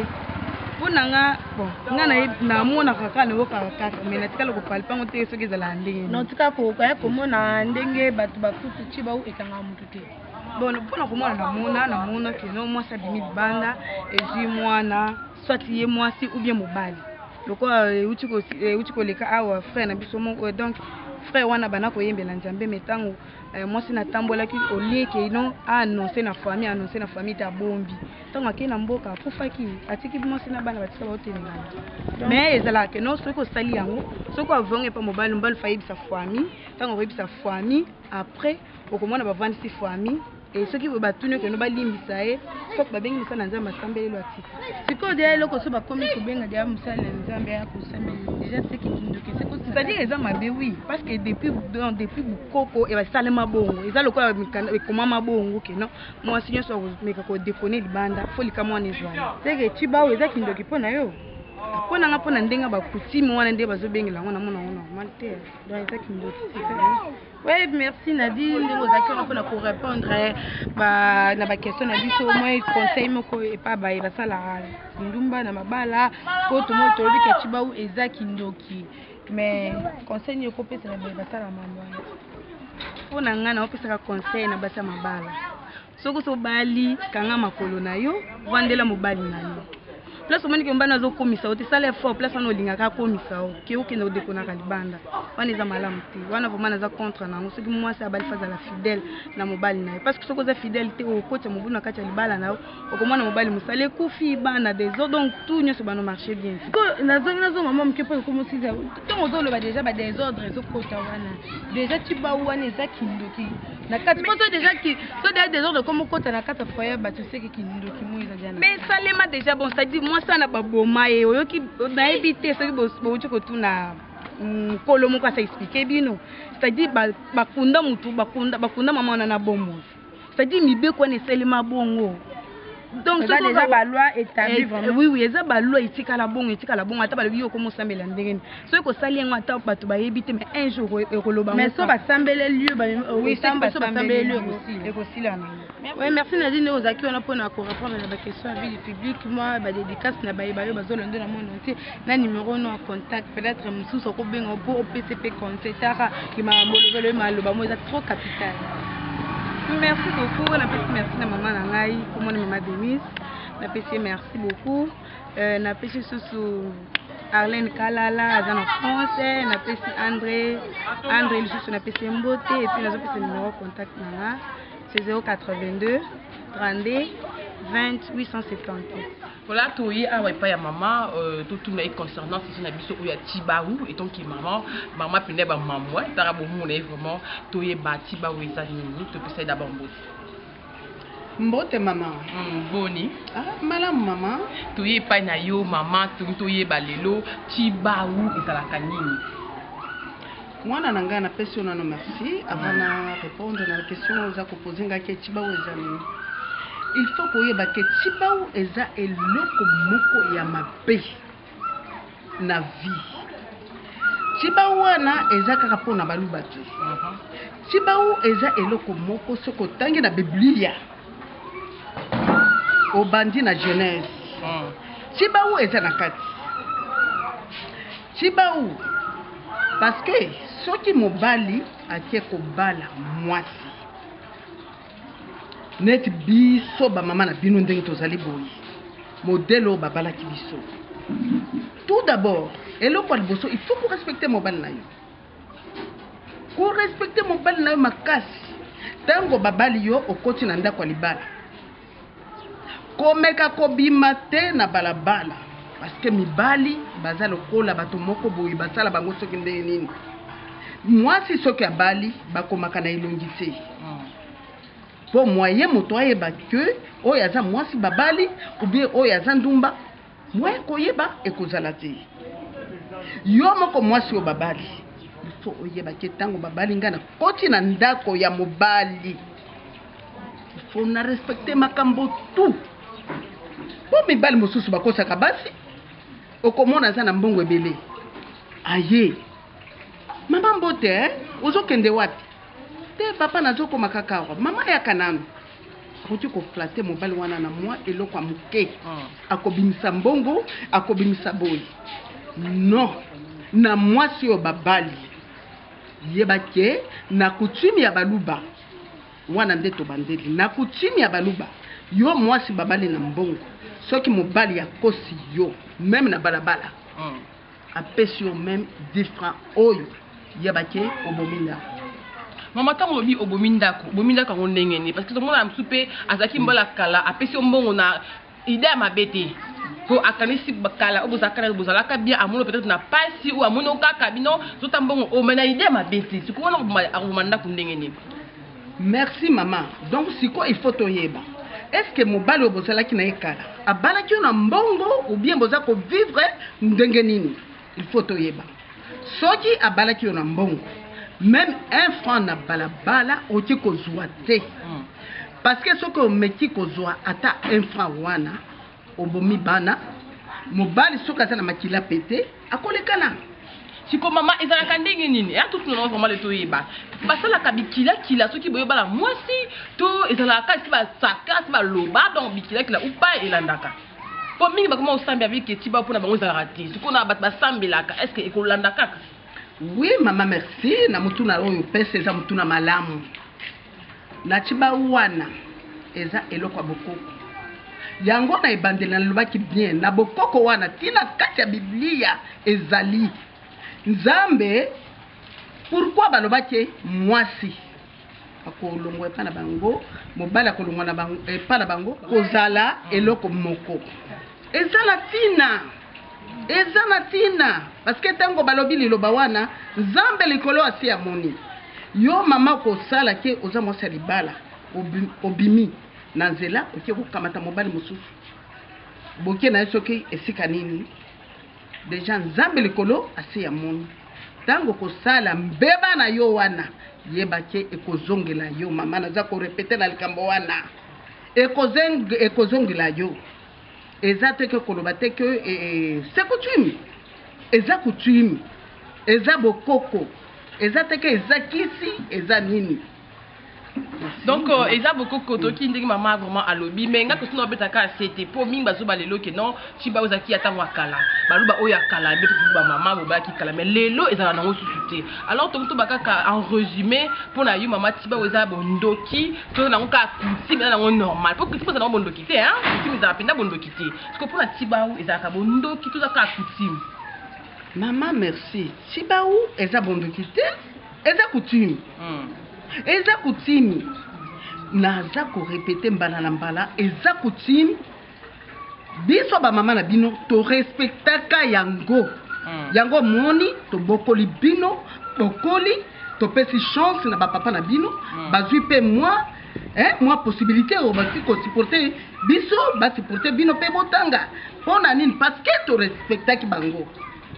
mpo na nga bon nga namonaka kaka nayokaka kaka mai natikala kopalpa yango te soki ezalaka ndenge natika kokaya komona ndenge bato bakutu ti bau ekangaka motu te bon mpo na komona namona namona keno mwasi abimi libanda ezwi mwana soit ye mwasi ou bien mobali lokola euti koleka awa frère na biso moko donc frère wana bana koyembela nzambe me ntango eh, mwasi natambolaki olie ke non aannonce na famille aannonce na famille te abombi ntango akei na mboka akufaki atiki mwasi na bana batika baotelengana mais ezalaka ke non soki osali yango soki avonga epa mobali mobali fayebisa famille ntango akoyebisa famille après okomona bavandisi famille Eh, soki boye batuni yo keno balimbisa ye fok babengi mosala na nzambe asambeli lwa tika sikoyo deya eloko so bakomi kobenga deya mosala na nzambe ya kosambeli deja seke kindoki c'est-à-dire eza mabe wi parce que depuis depuis bokoko eh, esalema bongo eza lokola ekomama bongo keno mwasi nyonso akomeka kodekone libanda fo likama wana ezwala seke tibao eza kindoki mpo na yo mpo na nga mpo na ndenge bakutime wana nde bazobengela yango na mona yango normal te donc eza kindoki Oui, merci Nadine. Nous avons fait pour répondre eh, bah, à la question. Nous avons au moins conseil moko et pas bah, bah ça la ndumba na mabala po to mo to lobi ke chibaou eza kindoki. Mais conseil ni kopé c'est la bah ça la maman. Pour nanga na opesa conseil na basa mabala. Soki osi obali, kanga makolo na yo, vandela mobali na yo. Place omoni ke mobali azokomisa yo te, sala effort place wana olingaka akomisa yo, ke okende odekonaka libanda. Wana eza malamu te. Wana vraiment naza contre na yango. Soki mwasi abali faut azala fidèle na mobali na ye. Parce que soki oza fidèle te, okotya mobulu na kati ya libala na yo, okomona mobali mosala ekufi, bana, desordre, donc tout nionso ebanda marcher bien te. Sikoyo nazongi nazonga mwa moke po ekomi 6 heures. ntango ozoloba deja ba desordre ezokota wana deja tiba wana eza kindoki na kati mpo so deja ki so deja desordre komi okota na kati ya foye ya bato seke kindoki moi eza deja mais esalema deja bon cetadire mwasi wana baboma ye oyoki nayebi te soki bouti kotuna mokolo moko asa explike bino cetadire bakunda motu bakunda mama wana na bomoi cetadire mibeko wana esalema bongo donc eza baloi etabli eh, vraiment oui oui eza baloi etikala bongo etikala bongo ata balobi yo okomosambela ndenge nini soki kosali yango ata bato bayebi te mais un jour ekoloba mais so basambele lieu basambele lieu ekosilana oui merci nadine ozalaki wana mpona korepondre na baquestion ya ville publique mwa badédicace na baye bayo bazolonde na monde entier na numero no ya contact peut-être mosusu akobenga yo mpo opesi mpe conseil tara kimaka molobelo ye maloba mo eza trop capital merci beaucoup napesi merci na mama na ngai komona mama denise napesi ye merci beaucoup euh, napesi susu arlene kalala aza na france napesi andré andré lisusu napesi ye mbote epuis nazopesa numero contact na nga c'est 082 32 20 870 Voilà, toye awa epai ya mama euh, totuna ye concernant sisi na biso oyo ya tibaru etant que mama mama pene ba mamwa tala bomona ye vraiment toyeba tibaru eza nini topesa ye d'abord mbote mbote mama mm, boni ah, malamu mama toye epai na yo mama toyeba lelo tibaru ezalaka nini Mwana na ngai napesi yo nano merci avant na répondre na question oyo oza kopose ngai ke tibau eza nini il faut koyeba ke tibau eza eloko moko ya mabe na vie tibau wana eza kaka mpo na baluba te tibau eza eloko moko soki otangi na biblia obandi na genèse tibau eza na kati Tshibawu parce que soki mobali ake kobala mwasi neti biso bamama na bino ndenge tozali boye modele oyo babalaki biso tout d'abord eloko ya liboso il faut korespecte mobali na yo korespecte mobali na yo makasi ntango babali yo okoti na ndako ya libala Komeka kobima te na balabala parce que mibali baza lokola bato moko boye basala bango soki ndenge nini. Mwasi soki abali bakomaka na elongi te. Po moyen moto ayeba que oyo aza mwasi babali ou bien oyo aza ndumba Moyen koyeba ekozala te. Yo moko mwasi oyo babali, il faut oyeba ke ntango babali ngai na koti na ndako ya mobali, il faut na respecte makambo tout. Mpo mibali mosusu bakosaka basi, okomona aza na mbongo ebele, aye mama mbote, eh, ozokende wapi? Te papa, nazokoma kaka awa. Mama yaka nanu. akoki ko flatter mobali wana na mwa eloko ya moke akobimisa mbongo akobimisa boye non na mwasi oyo babali yeba ke na coutume ya baluba wana nde tobandeli na coutume ya baluba yo mwasi babali na mbongo soki mobali akosi yo meme na balabala apesi yo meme 10 francs oyo yeba ke obomi ndako mama ntango olobi obomi ndako obomi ndako yango ndenge nini parce que tomona na mosusu mpe azalaki mm. mbala kala apesi yo mbongo na ide ya mabe te po akanisi kala oyo bozalaka na bozalaka bien amono peut-être na pasi oyo amono kaka bino zota mbongo oyo mai na ide ya mabe te sikoyo wana akoboma ndako ndenge nini Merci maman donc sikoyo il faut toyeba est-ce que mobali oyo bozalaki na ye kala abalaki yo na mbongo ou bien boza ko vivre ndenge nini il faut toyeba soki abalaki yo na mbongo meme un franc na balabala oki kozwa te parce que soki omeki kozwa ata un franc wana obomi bana mobali soki aza na makila pete akolekana siko mama ezalaka ndenge nini ya tutu nanga vraimen leto oyeba basalaka bikilakila soki boye bana mwasi to ezalaka kaka si basaka si baloba donc bikilakila upa elandaka mpo mingi bakoma kosambi ya biketi ba mpona bango ezalaka te sikoyo na bato basambelaka est ce que ekolanda kaka oui mama merci na motuna oyo pesa eza motuna malamu Na tshiba wana eza eloko ya bokoko. Yango na ebandeli nalobaki bien na bokoko wana ti na kati ya biblia ezali nzambe pourquoi baloba ke muasi akolongwa epa na bango mobali akolongwa epa na bango kozala eloko moko eza na tina. eza na tina paske ntango balobi liloba wana nzambe likolo asi amoni yo mama okosala ke oza mwasi ya libala obimi na nzela oke kokamata mobali mosusu boke na ye soki esika nini deja nzambe likolo asi ya moni ntango kosala mbeba na yo wana yeba ke ekozongela yo mama naza korepete na likambo wana ekozongela yo Eza te que koloba te que c'est coutume. Eza coutume. Eza bokoko. Eza te que eza kisi, eza nini. Donc euh, eza bokoko toki ndenge mama vraiment alobi mais nga kosina obeta ka sete po mingi bazoba lelo ke non chiba ozaki ya tango ya kala baloba oyo ya kala beta ba mama bobaki kala mais lelo ezala nango susu te alors tokutu bakaka en résumé pona yo mama chiba oza bondoki toza nango kaka coutume eza nango normal mpo coutume eza nango bondoki te coutume ezalaka mpenza bondoki te siko mpo na tibau ezalaka bondoki toza kaka coutume mama merci tibau eza bondoki te eza coutume hmm. eza coutume naza korepete mbala na mbala eza coutume biso ba mama na bino to respectaka yango mm. yango moni tobokoli bino bokoli topesi chance na bapapa na bino mm. bazwi mpe mwa eh, mwa possibilité oyo basi kosupporte biso basupporte bino mpe botanga mpo na nini parce que torespectaki bango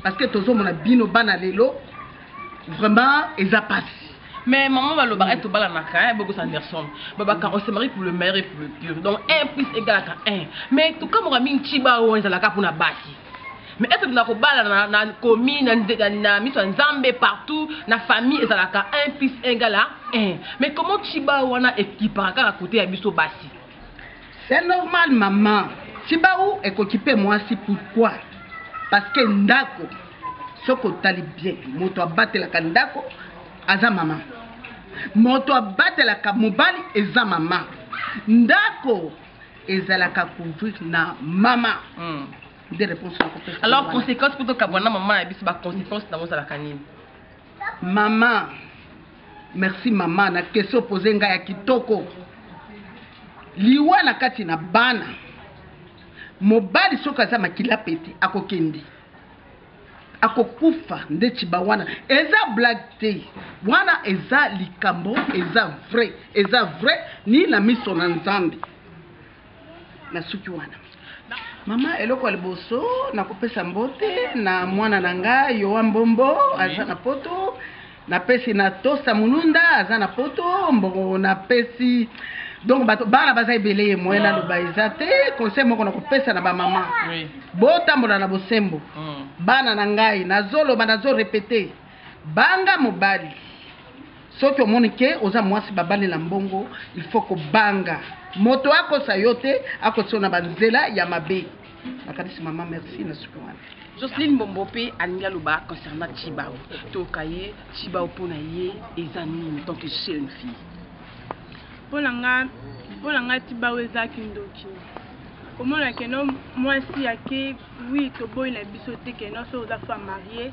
parce que tozomona bino bana lelo Vraiment eza pasi. Mais maman balobaka ete tobalanaka hein, boko Sanderson babaka on se marie pour le meilleur et pour le pire donc 1 plus egalaka 1 mais tokamwaka mingi ciba oyo ezalaka mpona basi mais ete tuna kobalana na komi na miso ya nzambe partout na famille ezalaka 1 plus 1 egala 1 mais comment ciba wana ekipaka kaka kote ya biso basi C'est normal maman Tshibawu ekokipe mwasi pourquoi? Parce que ndako soki otali bien moto abatelaka ndako aza maman moto abatelaka mobali eza maman ndako ezalaka couvrir na maman mm. nde réponse nakopesa alors conséquence mpo tokabwana maman ya biso baconséquence nango ezalaka nini Maman, merci maman na question pose nga ya kitoko. Liwa na kati na bana. Mobali soki aza makila pete akokende. Akokufa nde chiba wana. Eza blague te. Wana eza likambo, eza vrai, eza vrai ni na miso na Nzambe. na suki wana mama eloko ya liboso nakopesa mbote na mwana na nga yoa mbombo aza na poto napesi na tosa mulunda aza na poto mbongo napesi donc bato bana baza ebele ye moyen naloba eza te conseil moko nakopesa na bamama botambola na bosembo mm. bana na ngai nazoloba nazorepete Banga mobali soki omoni ke oza muasi babali na mbongo il faut kobanga moto akosa yo te akotisa yo na ba nzela ya mabe nakanisi maman merci na suki wana. Joceline Mbombo pe alingi aloba concernant Tshibao. Toyoka ye Tshibao mpo na ye eza nini en tant que jeune fille? Mpo na nga mpo na nga Tshibao eza kindoki. Komona keno mwasi ake oui toboyi na biso te keno soki oza femme mariee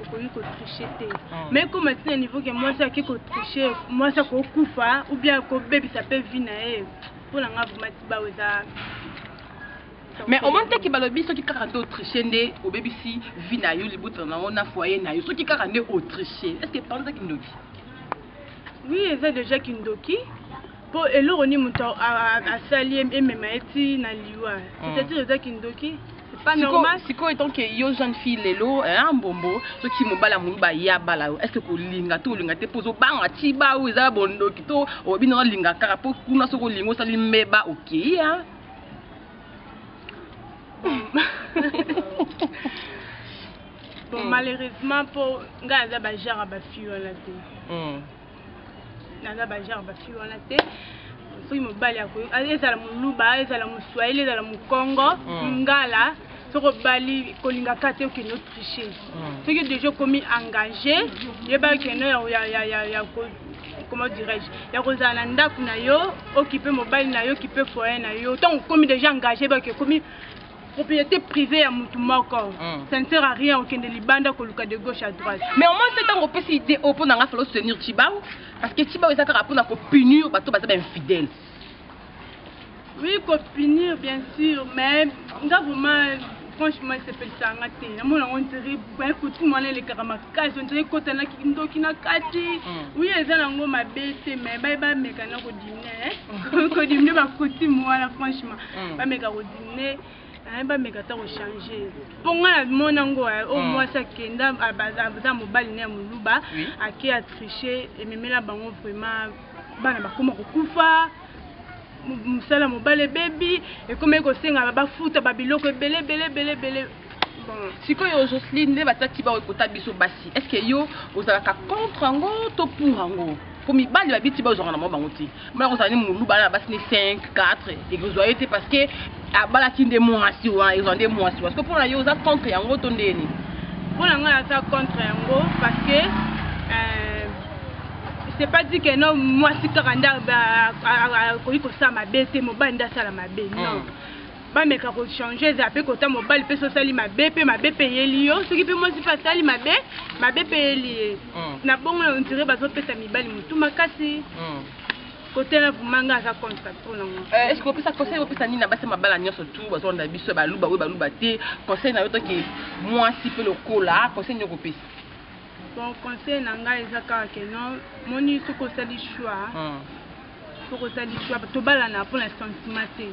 okoki kotriche te hmm. mais ekoma ntina niveau ke mwasi akoki kotriche mwasi akokufa ou bien akobebisa mpe vie na ye mpo na nga vraimen tibao eza mais omoni te ke balobi soki kaka nde otriche nde obebisi vie na yo libota na yango na foyer na yo soki kaka nde otriche est ce que panza kindoki oui eza déjà kindoki Po eloko ni mutu asali ye emema ye ti na liwa. C'est à dire oza kindoki. sikoyo etant que yo jeune fille lelo hein, mbombo soki mobali amoyiba ye abala yo estce kolinga to olinga te mpo ozobanga tiba oyo eza bondoki to oyebi na olinga kaka mpo kuna soki olingi osali mbeba okei hein? bon hmm. malheureusement mpo ngai aza bajara bafille wana te hmm. naza bagenre bafi wana te soki mobali ezala moluba ezala moswahili ezala mokongo mm. ngala soki obali kolingaka te okende otriche mm. soki deja okomi engage yeba okende ya comment dirais-je ya kozala na ndako na yo okipe mobali na yo okipe foyer na yo ntango okomi deja engage yeba okomi propriété privée ya mutu moko mm. ça ne sert à rien okende libanda koluka de gauche à droite mais au moins te ntango opesi idée oyo mpo na ngai fala otenir cibango parce que cibango eza kaka mpo na kopunir bato baza bainfidèle oui kopunir bien sûr mais nga vraiment franchement esepelisa nga te namona yango ndire baye kotuma wana elekaka makasi ondire ekota na kindoki na kati mm. oui eza nango mabe te mais baye bameka na kodimine eh. kodimine bakotime wana franchement mm. bameka kodimine ne aye bameka ata kochange mpo ngai namoni yango eh, oyo oh, hmm. mwasi akenda aza mobali ne ya moluba ake atriche ememela bango vraiment bana bakoma kokufa mosala mobali ebebi ekomaki kosenga bafuta babiloko ebele ebele ebele ebele sikoyo Jocelyne nde bataki ba ekota biso basi est ce que yo ozalaka contre yango to pour yango mpo mibali babiti bazwaka na mwa bango te mwana kozala ni mulu bana na basi ni 5 4 ekozwa ye te parce que abalaki nde mwasi wana ekozwa nde mwasi parce que mpo na yo oza contre yango to nde nini mpo na ngai aza contre yango parce que euh, c'est pas dit que non mwasi kaka nde akoki kosala mabe te mobali nde asala mabe non mm. bameka kochange ezala mpe kota mobali mpe sosali mabe mpe mabe mpe eyeli yo soki mpe mwasi mpe asali mabe mabe mpe eyeli ye mm. na bongo na ondire bazopesa mibali motu makasi mm. kotela vumanga aza contre mpo nango eh, eske opesa conseil opesa nini na basi mabala nyonso tu bazolanda biso ya baluba oyo baluba te conseil na yo toke mwasi mpe lokola conseil nini okopesa bon conseil na ngai eza kaka ke non moni soki osali choix hmm. tokozalisa tobalana mpo na sentiment te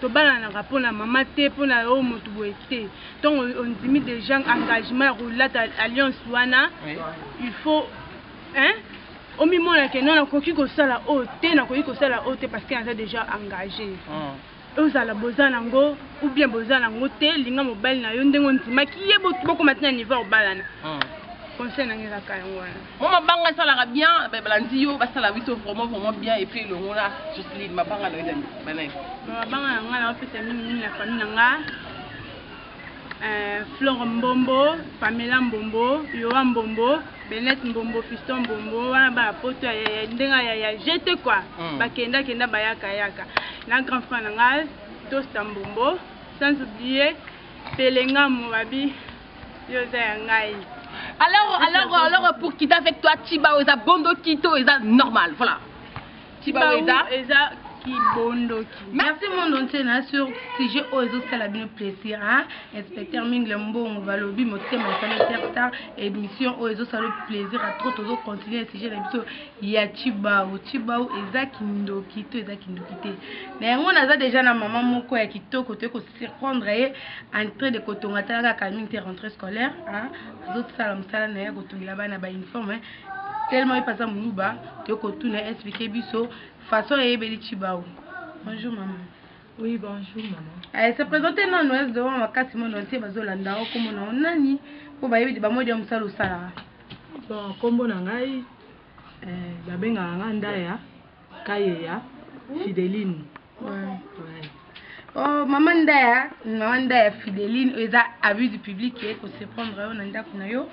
tobalanaka mpo na mama te mpo na oyo moto boye te ntongo ondimi déjà engagement ya kolata alliance wana il faut hein omimona ke non nakoki kosala oyo te nakoki kosala oyo te parce que naza déjà engagé ah. Ozala boza na ngo ou bien boza na ngo te linga mobali na yo ndenge ondimaki ye bokoma ti na niveau ya kobalana hmm. conseil na ngai ezaka yango wana mo mabanga esalaka bien balandi yo basala biso vraiment vraiment bien et puis elongola joceline mabanga na yo ezali banani mabanga na ngai naopesa mingi mingi na famille na ngai eh, flore mbombo pamela mbombo yoa mbombo benet mbombo fiston mbombo wana bana poto ya ndenge ya ya jete kua mm. bakenda kenda bayaka yaka na grand frère na ngai tosta mbombo sans oublier pelenga moabi yo oza ya ngai alors alors alors pour kida avec toi chiba oza bondo kito eza normal voilà Tibaweda eza kibondoki. Merci monde entier na sur sujet oyo ezosala bino plaisir hein inspecteur mingle mbongo balobi motema esali terstar émission oyo ezosala plaisir à trop tozo continuer sujet na biso ya chibau chibau eza kindoki to eza kindoki te na yango naza déjà na maman moko ya kitoko toye kosurprendre ye entrée de kotonga talaka kalming te rentrée scolaire hein azosala mosala na ye kotongela bana ba uniforme tellement ye paza muluba tokotuna explique biso façon eyebeli chibao bonjour maman Oui, bonjour maman. Elle se présente non nous est devant ma case mon dossier bazolanda o comme non nani po bayebi de bamodi ya mosala osala. Bon, kombo na ngai eh, babengaka ngai ndaya kayeya fideline Oh, mama ndaya mama ndaya fideline oyo eza abus du public ye koseprendre yo na ndako na yo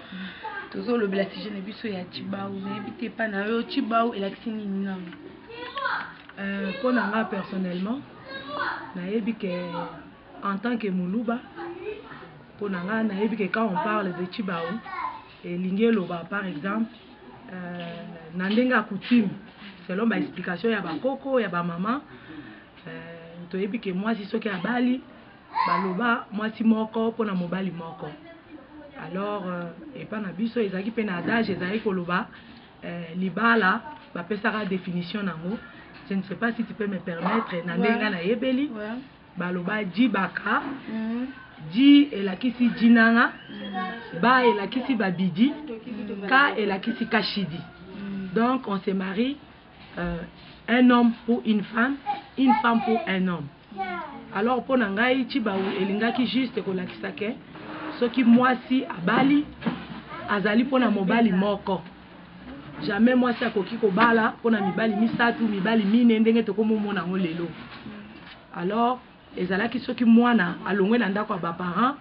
tozolobela sujet na biso ya cibau nayebi te epa na yo cibau elakisi nini nano euh, mpo na nga personnellement nayebi ke en tant que moluba mpo na nga nayebi ke quand on parle de cibau Elingi eloba par exemple na ndenge ya coutume selon ba explication ya ba koko ya ba maman toyebi ke mwasi soki abali baloba mwasi moko mpo na mobali moko alors epa na biso ezalaki mpe na adage ezalaki koloba libala bapesaka definition nango je ne sais pas si tu peux me permettre na ndenge nga nayebeli Baloba Djibaka, Dji elakisi Djinanga, Ba elakisi Babidi, Ka elakisi Kashidi. Donc on se marie euh, un homme pour une femme, une femme pour un homme. Alors mpo na ngai Chibawu elingaki juste kolakisa ke soki mwasi abali azali mpo na mobali moko. Jamais mwasi akoki kobala pona mibali misatu, mibali mine ndenge tokomi omona yango lelo. Alors ezalaki soki mwana alongwe na ndako ya ba parents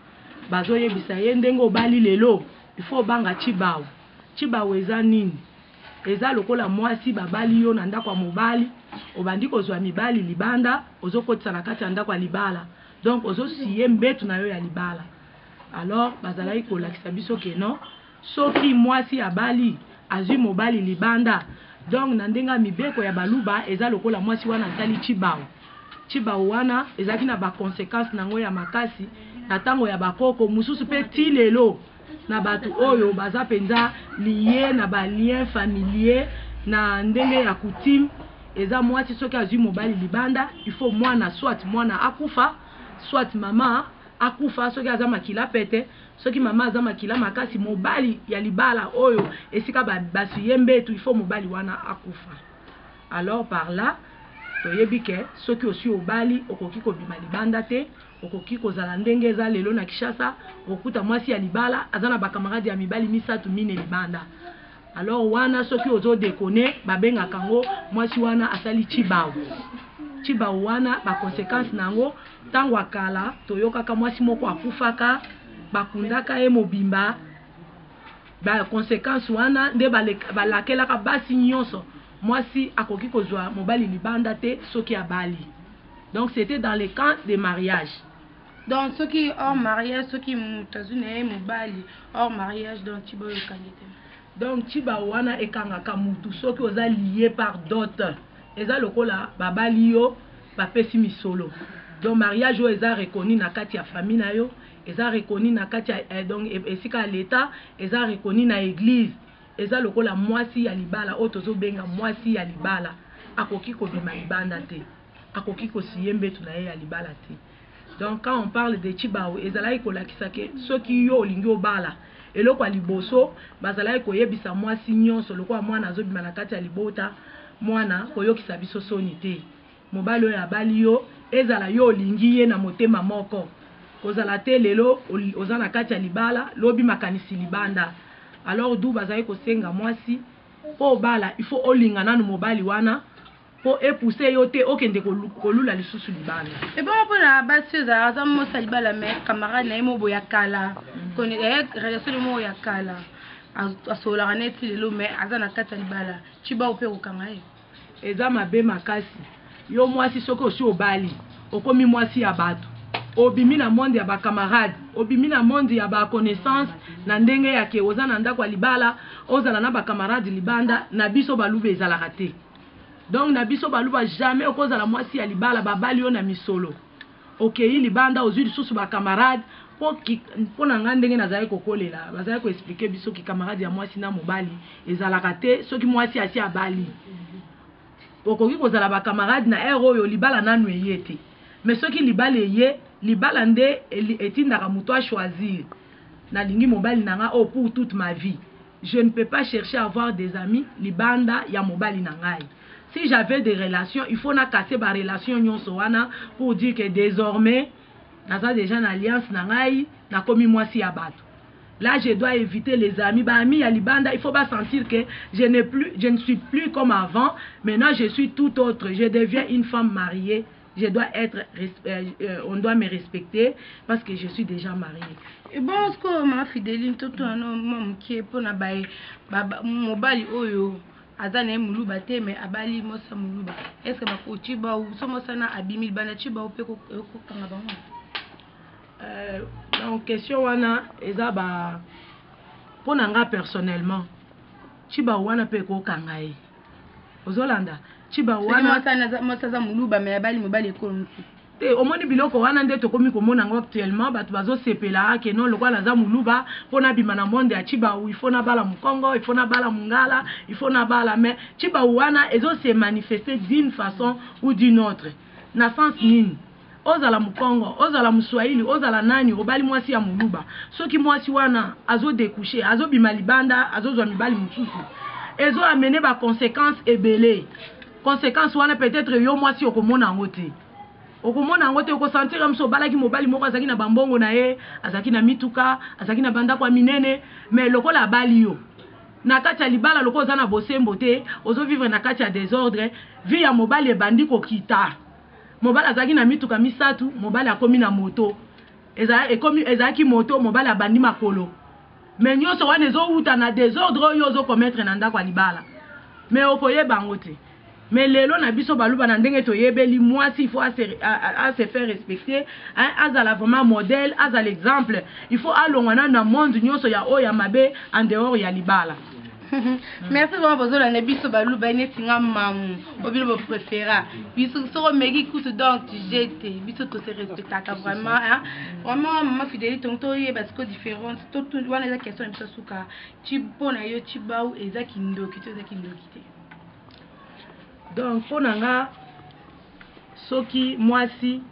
bazoyebisa ye ndenge obali lelo il faut obanga chibawu. Chibawu eza nini? Eza lokola mwasi babali yo na ndako ya mobali, obandi kozwa mibali libanda ozokotisa na kati ya ndako ya libala. Donc ozosiye mbetu na yo ya libala. Alors bazalaki kolakisa biso que non Soki mwasi abali, azwi mobali libanda, donc na ndenge ya mibeko ya baluba, eza lokola mwasi wana asali tshibawu. Tshibawu wana ezalaki na ba consequences na yango ya makasi na tango ya ba koko, mosusu mpe tii lelo na bato oyo baza mpenza lies na ba liens familiers na ndenge ya coutume, eza mwasi soki azwi mobali libanda, il faut mwana soit mwana akufa, soit mama akufa soki aza makila pete. Soki maman aza makila makasi mobali ya libala oyo esika ba basi ye mbetu il faut mobali wana akufa alors par là toyebi ke soki osi obali okoki kobima libanda te okoki kozala ndenge eza lelo na kishasa okuta mwasi ya libala aza na ba camarade ya mibali misatu mine libanda Alors wana soki ozo deconner ba bengaka ngo mwasi wana asali tshibawu. Tshibawu wana ba consequences na yango tango ya kala toyokaka mwasi moko akufaka ba kundaka ye mobimba ba consequences wana nde ba lakelaka basi nionso mwasi akoki kozua mobali libanda te soki abali. Donc c'etait dans les camps de mariage. Donc soki hors mariage soki mutu azwi na ye mobali hors mariage donc ciba oyo ekangi te. Donc ciba wana ekangaka mutu soki oza lie par dot eza lokola babali yo bapesi misolo donc mariage oyo eza reconnue na kati ya famille na yo eza reconnue na kati ya eh, donc e, esika ya l'etat eza reconnue na eglise eza lokola mwasi ya libala oyo tozobenga mwasi ya libala akoki kobima libanda te. akoki ko siye mbetu na ye ya libala te donc quand on parle de cibawu ezalaki kolakisa ke soki yo olingi obala eloko ya liboso bazalaki koyebisa mwasi nyonso lokola mwana azobima na kati ya libota mwana koyokisa biso soni te mobali oyo abali yo ezala yo olingi ye na motema moko kozala te lelo oza na kati ya libala lobi makanisi libanda alors du bazalaki kosenga mwasi po obala il faut olinga nanu mobali wana Po e pousser yo te okende ko lula lisusu libala. Ebongo pona basi oyo ezalaka aza mwasi ya libala mais camarade naye moko boye ya kala relation naye moko ya kala asololaka naye ti lelo mais aza na kati ya libala tshibawu pe kokanga ye? Eza mabe makasi yo mwasi soki osi obali okomi mwasi ya batu obimi na monde ya ba camarade obimi na monde ya ba connaissance na ndenge ya ke oza na ndaku ya libala ozala na ba camarade libanda na biso baluba ezalaka te. Donc na biso baluba jamais okozala mwasi ya libala babali yo na misolo okeyi libanda ozui lisusu ba camarade po ki po na nga ndenge nazalaki kokolela bazalaki ko explique biso ki camarade ya mwasi na mobali ezalaka te soki mwasi asi abali okoki kozala ba camarade na heure oyo libala nanu eye te mais soki libala eye libala nde etindaka moto a choisir nalingi mobali na nga oyo pour toute ma vie Je ne peux pas chercher à avoir des amis libanda ya mobali na ngai. Si j'avais des relations, il faut na casser ba relations nyonso wana pour dire que desormais naza dejà na alliance na ngai, nakomi mwasi ya bato. Là, je dois eviter les amis. Ba amis ya libanda, il faut ba sentir que je ne plus, je ne suis plus comme avant. Maintenant, je suis tout autre. Je deviens une femme mariée. je dois être euh, on doit me respecter parce que je suis déjà marié ebongo sikoyo ma fideli ntoto wana mwa moke mpo na baye mobali oyo aza na ye moluba te me abali mwasi ya moluba estce bakoci bau so mwasi wana abimi libanda ci bau mpe kokanga bango euh, donc question wana eza ba mpo na nga personnellement ci bau wana mpe ekokanga ye ozolanda ciba wana mwasi aza muluba me abali mobali ekolo mosusu te omoni biloko wana nde tokomi komona yango actuellement bato bazosepela ah, ke non lokola naza moluba mpo nabima na monde ya cibawu ifo nabala mokongo ifo nabala mongala ifo nabala mais cibawu wana ezose manifeste d'une façon ou d'une autre na sens nini Ozala mukongo, ozala muswahili, ozala nani, obali mwasi ya muluba, soki mwasi wana azo decoucher, azo bima libanda, azo zwa mibali mususu, ezo amener ba consequences ebele. Consequences wana peut etre yo mwasi okomona yango te. Okomona yango te, oko sentir comme si obalaki mobali moko azalaki na ba mbongo na ye, azalaki na mituka, azalaki na ba ndako ya minene, mais lokola abali yo, na kati ya libala lokola oza na bosembo te, ozo vivre na kati ya desordre, vie ya mobali ebandi kokita. Mobali azalaki na mituka misato, mobali akomi na moto. Ezala, ekomi, ezalaki moto, mobali abandi makolo. Mais nyoso wana ezo wuta na desordre oyo yo ozo commettre na ndako ya libala. Mais okoyeba yango te. Mais lelo na biso baluba na ndenge toyebeli, mwasi il faut a se, a, a, a se faire respecter, hein, azala vraiment modèle, azala exemple. Il faut alongwa nanu na monde nyoso ya oyo ya mabe en dehors ya libala. merci vraiment bozolanda biso baluba neti nga mamu obino boprefera biso soko omeki kutu donc tujete biso tose respectaka vraiment vraiment mama fideli tongo toyeba siko différence wana eza question na biso suka mpo na yo cibau eza kindoki to eza kindoki te donc mpo na nga soki mwasi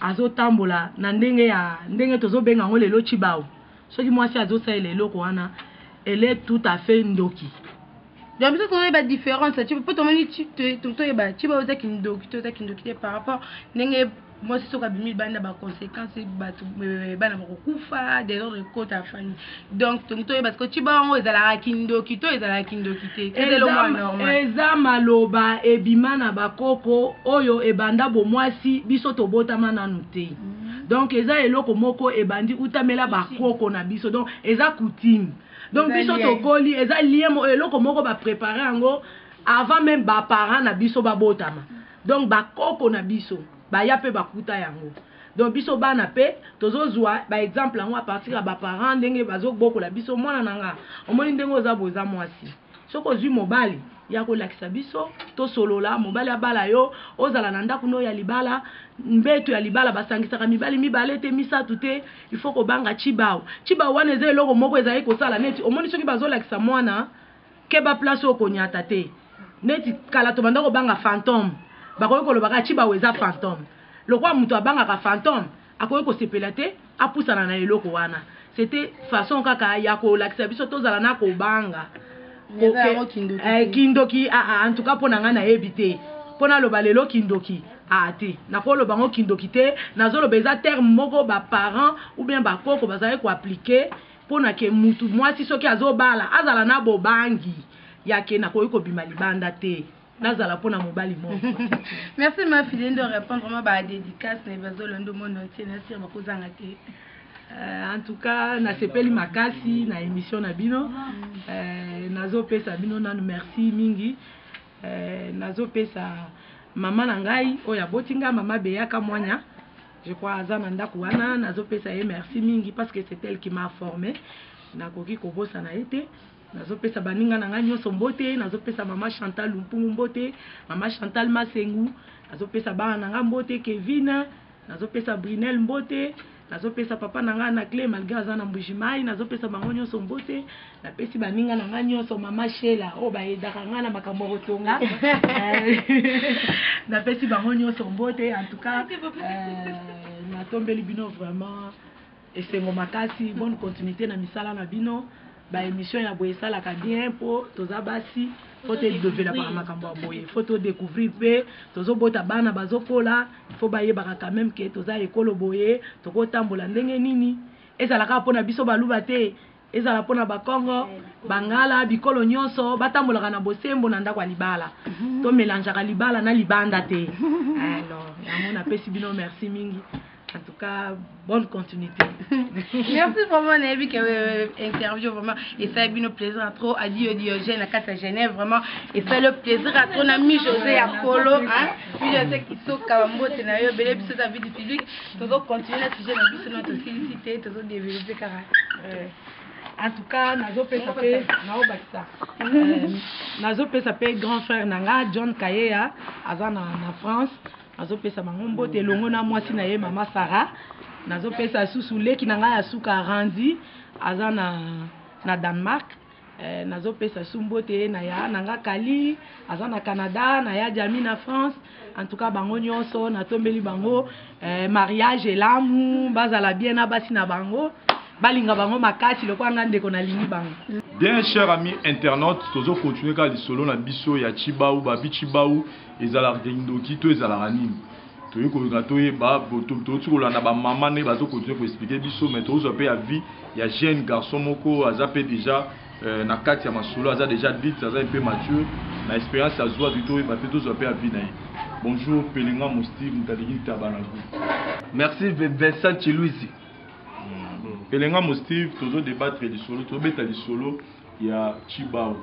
azotambola na ndenge ya ndenge tozobenga yango lelo cibau soki mwasi azosalela eloko wana elle est tout à fait ndoki donc biso toyeba différence ya cibo mpo tomoni toyeba cibo oza kindoki to oza kindoki te par rapport ndenge mwasi soki abimi libanda baconséquence bato euh, bana bakokufa desordre ekota ya famille donc tongi toyeba siko cibo yango ezalaka kindoki to ezalaka kindoki te eza maloba ebima na bakoko oyo ebanda bomwasi biso tobotama nanu te mm. donc eza eloko moko ebandi utamela bakoko na biso donc eza coutume donc biso tokoli eza lien eloko moko baprepare yango avant meme baparent na biso babotama donc bakoko na biso baya mpe bakuta yango donc biso bana mpe tozozwa baexemple yango apartir ya baparent ndenge bazobokola biso mwana na nga omoni ndenge oza boza mwasi soki ozwi mobali ye akolakisa biso tosolola mobali abala yo ozala na ndako no ya libala mbetu ya libala basangisaka mibali mibale te misato te ifo kobanga chibao chibao wana eza eloko moko ezali kosala neti omoni soki bazolakisa mwana keba place oyo konyata te neti kala tobanda kobanga fantome bakoki kolobaka chibao eza fantome lokola moto abangaka fantome akoki kosepela te apusana na eloko wana c'etait façon kaka ya kolakisa biso tozala na kobanga eh, kindoki ah, ah, en tout cas mpo na ngai nayebi te mpo naloba lelo kindoki aa ah, te nakoloba yango kindoki te nazoloba eza terme moko baparent ou bien bakoko bazalaki koaplike mpo na ke mutu mwasi soki azobala azala na bobangi yake nakoki kobima libanda te nazala mpo na mobali moko merci ma fille nde orépondre ma badédicace na bazolanda monde entier na sire bakozanga te Euh, en tout cas nasepeli makasi na émission na bino euh, nazopesa bino nanu merci mingi euh, nazopesa mama na ngai oyo aboti ngai mama beyaka mwanya je crois aza na ndako wana nazopesa ye merci mingi parce que c'est elle qui m'a formé nakoki kobosana ye te Nazopesa baninga na ngai nionso mbote, nazopesa mama Chantal Lumpungu mbote, mama Chantal Masengu, nazopesa bana na ngai mbote, Kevin, nazopesa Brunel mbote, nazopesa papa na ngai Anaclet malgre aza na Mbujimayi, nazopesa bango nionso mbote, napesi baninga na ngai nionso, mama Shela oyo ba aidaka ngai na makambo ya kotonga, napesi bango nionso mbote, en tout cas, euh, natombeli bino vraiment. Esengo makasi bonne continuite na misala na bino ba emission ya boye esalaka bien po toza basi faut to developaka makambo ya boye faut to decouvrir pe tozo bota bana bazo kola faut bayebaka quand même que toza ekolo boye toko tambola ndenge nini ezala kaka pona biso baluba te ezala mpo na bakongo bangala bikolo nyonso batambolaka na bosembo na ndako ya libala mhm. tomelanjaka libala na libanda te alors yango napesi bino merci mingi en tout cas bonne continuité merci vraiment nayebi ke euh, interview vraiment esali bino plaisir ya trop adio diogène na kati ya genève vraiment esali plaisir ya trop na mi josé ya kolo mi josé kisoka bambote na yo ebele biso eza vidi publique tozo continue na sujet na biso na tosilisi te tozo developpe kaka euh, en tout cas nazopesa mpe naobakisa euh, nazopesa mpe grand frère na nga john kayeya aza na, na france nazopesa bango mbote elongo na mwasi na ye mama sara nazopesa susu leki na ngai ya suka randi aza na, na danemark Eh, nazo pesa su mbote na ya na nga Kali aza na Canada na ya Jami na France en tout cas bango nyonso natombeli bango eh, mariage elamu bazala bien na basi na bango balinga bango makasi lokola nga ndeko nalingi bango bien cher ami internaute tozo continuer kaka lisolo na biso ya chibau babi chibau ezalaka kindoki to ezalaka nini toye koluka toyeba touti kolanda bamama nde bazo continue koexplike biso mais tozwa mpe ya vie ya jeune garçon moko aza mpe déjà euh, na kati ya masolo aza déjà adulte aza mpe mature na expérience azwa toki toyeba mpe tozwa mpe ya vie na ye bonjour pelinga mosti motaliki ntaba na go merci vincent chiluisi hmm. pelinga mosti tozo debattre lisolo tobeta lisolo ya chibao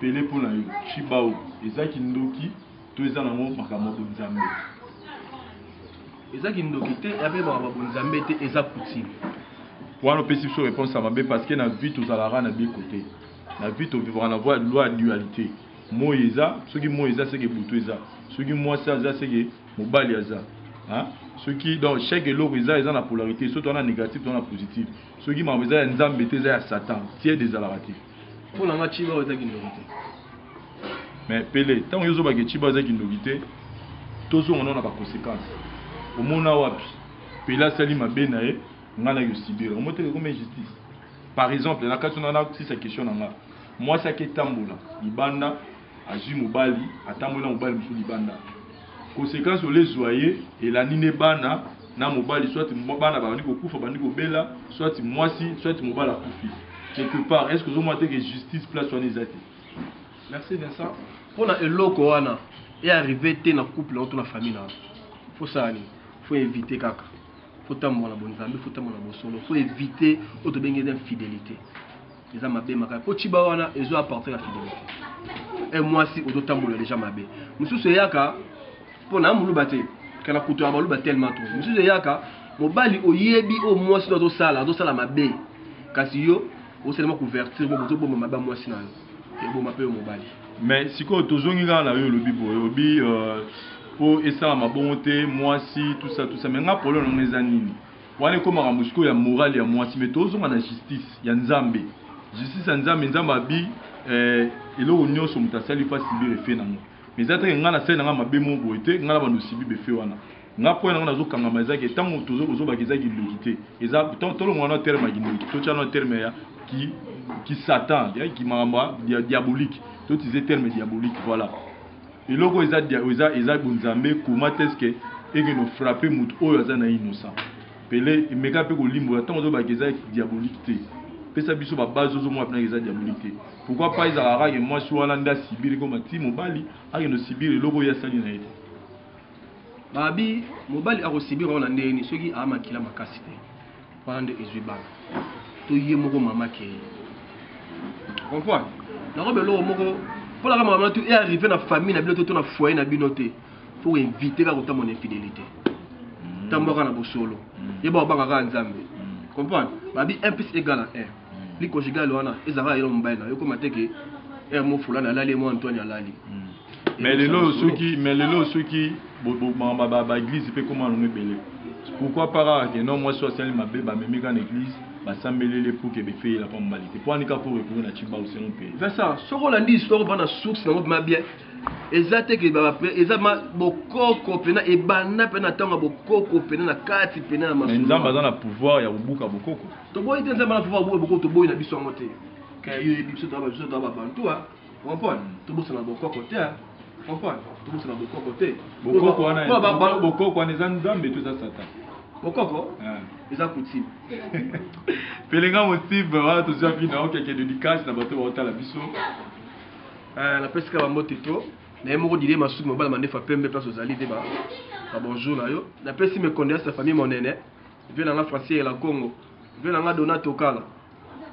pele mpo na yo chibao eza kindoki to eza nango makambo ya bonzambe eza kindoki te ya mpe makambo ya bonzambe te eza kutime wana opesi biso réponse ya mabe parce que na vie tozalaka na deux côté na vie tovivaka na voi loi ya dualité moi eza soki moi eza seke butu eza soki mwasi aza seke mobali aza soki donc chèque eloko eza eza na polarité soki toza na négatif toza na positif soki makambo eza ya nzambe te eza ya satan tiede ezalaka te Mpo na nga Chiba eza kindoki te. Mais Pele, ntango yo ozobake Chiba eza kindoki te, tozonga nao na ba conséquences. Omona wapi? Pele asali mabe na ye, nga nayo subir. Omoni te ekomi injustice? Par exemple, na kati wana nakoutisa question na nga. Mwasi ake tambola libanda azui mobali atamboli na mobali mosusu libanda consequence ole ezwa ye elandi nde bana na mobali soit bana babandi kokufa bandi kobela soit mwasi soit mobali akufi quelque part est ce que ozomona te ke justice place wana eza te merci vincent mpo na eloko wana e arrive te na couple yango to na famille na fo sala nini fo éviter kaka fo tambola na bonzambe fo tambola na bosolo fo éviter oyo tobengi eza infidélité eza mabe makasi mpo ciba wana ezo apporte na fidelité e mwasi ozotambola deja mabe mosusu eyaka mpo na moluba te kana kutu ya baluba tellement trop mosusu eyaka mobali oyebi oyo mwasi no azosala azosala mabe kasi yo osalema couverture bo bozoboma mabe ya mwasi na yo eboma mpe yo mobali mais sikoyo tozongi kaka na yo olobi boye obi mpo euh, esalama bongo te mwasi tusa tusa mais nga polo nango eza nini Wana ekomi makambo sikoyo ya morale ya mwasi mais tozonga na justice ya nzambe justice ya nzambe nzambe abi eh, eloko nyonso moto asali mpo asibir efe na yango mais eza teke ngai nasali na ngai mabe moko boye te ngai na bando osibi befe wana ngai mpo yango nazokangama eza ke ntango tozobaka eza kindoki te eza tolongo wana terme ya kindoki totya wana terme ya ki kisatan ki makambo ya diabolique totize terme diabolique voilà eloko eza eza eza bunzambe koma teske eke no frapper mutu oyo aza na innocent pele emeka pe kolimbola tango ozo baka eza diabolique te pesa biso ba base ozo mwa pena eza diabolique te pourquoi pas ezala kaka ke mwasi wana nde asibiri koma ti mobali ake no sibiri eloko ya sali na ete babi mobali akosibira wana ndeni soki amakila makasi te wana nde ezwi bana to ye moko mama kei comprendre nakoba eloko moko mpo naka makambo natu earrive na famille na bino te to na foyer na bino te mpo koinvite kaka kotamba na infidélité mm. tambwaka na bosolo mm. ye bakobanga kaka nzambe mm. comprendre babi un plus égal à un likonjigale wana ezalaka yelo mobali na yo ekoma te ke eh, mofulani alali ye mwa antoine alali Mais lelo oyo soki mais lelo oyo soki bo- bo- ma- ma- ba ba eglise mpe ekoma nango ebele pourquoi pas kaka ke non mwasi oyo asali mabe bamemi kaka na eglise basambeleli ye pour ke befeyela mpa mobali te mpo ani kaka pour recouvrir na chibau c'est un pays Vincent, soki olandi histoire oba na source nango mpena bien eza te ke ba- ba- eza ma bokoko mpena ebanda mpena na ntango ya bokoko mpena na kati mpena ya mais nzambe aza masolo na pouvoir ya kobuka bokoko toboyi te nzambe na pouvoir boye bokoko toboyi na biso yango te ke yo yebi biso toza ba- biso toza babantua Comprendre? Tobosana bokoko te hein. Comprendre? Tobosana bokoko te. Bokoko wana bokoko wana eza nzambe to eza satan? Bokoko eza coutume. Pelenga Steve wana tozwa bino okeke dédicace na bato baotala biso. Euh, napesi kaka mbote to na ye moko didie masuki mobala mandefu ya pembe place ozali te ba bonjour na yo napesi mekonde ya sa famille monene vie na nga francier la congo vie na nga dona tokala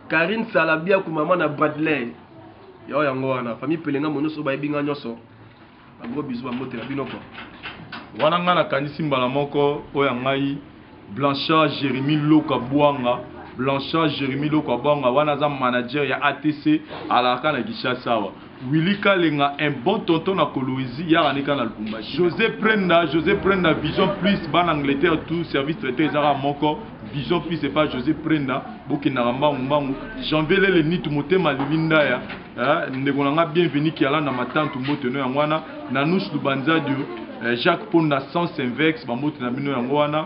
Carine Salabiaku maman na Bradley. Yo yango wana famille Pelenga monoso bayebi nga nyoso. Ba gros bisous ba mbote na bino ko. Wana nga na kanisi mbala moko oya ngai Blanchard Jérémy Loka Bwanga. Blanchard Jérémy Loka Bwanga wana aza manager ya ATC alaka na Kinshasa awa. Willy kalenga un bon tonton na koloezi yaka nde kaka na lubumbashi. Jose prenda Jose prenda vision plus bana Angleterre tout service traiteur eza kaka moko vision plus epa Jose prenda bokendaka mbangu mbangu janvier lele nitu motema aleli ndaya eh, ndeko na nga bienvenue kialanda matantu mbote no yango wana nanouche lubanzadio eh, Jacques ponda sans invex bambote na bino yango wana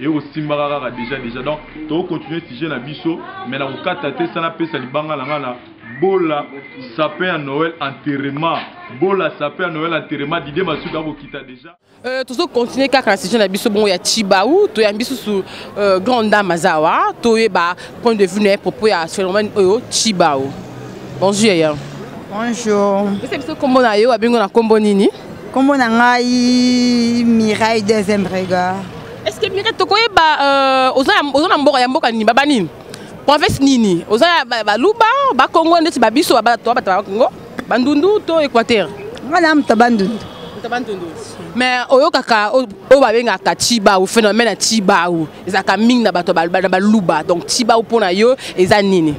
ekosimbaka kaka deja deja donc toko continuer sujet na biso mais na kokata te sana pesa libanga na nga na bola sapin ya noel enterrement bola sapin ya noel enterrement dide masuki akokita deja Euh, tozo continuer kaka na sujet na biso bongo ya Chibau toyambi susu euh, grande dame azawa toyeba point de vue na ye propos ya phénomène oyo Chibau bonjour yaya bonjour pesa biso nkombo na yo abengo na nkombo nini nkombo na ngai mirai deuxième regard est ce que mire tokoyeba euh, oza na mboka ya mboka nini baba nini province nini oza baluba bakongo ndeti babiso bato bato bakongo bandundu to équateur nga na moto bandundu mais oyokaka oyo babengaka tibau phénomène ya tibau ezalaka mingi na bato na baluba donc tibau mpo na yo eza nini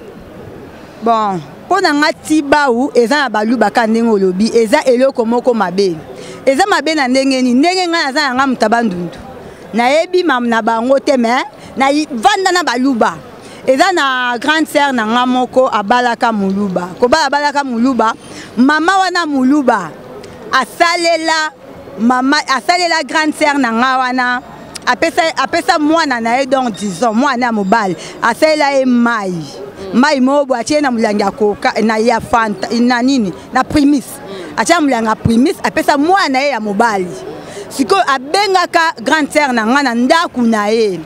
bon mpo na nga tibau eza na baluba ka ndenge olobi eza eloko moko mabe eza mabe na ndenge nini ndenge ngai naza na ngai motaba ndundu nayebi na bango te me navanda na baluba eza na grande sœur na nga moko abalaka muluba kobala abalaka muluba mama wana muluba asalela mama asalela grande sœur na nga wana apesa, apesa mwana na ye donc disons mwana ya mobali asalela ye mai mai moko boye atye ye na molangi ya koka na ya fanta na nini na primis atya molangi ya primis apesa mwana na ye ya mobali sikoyo abengaka grande sere na ngai na ndako na ye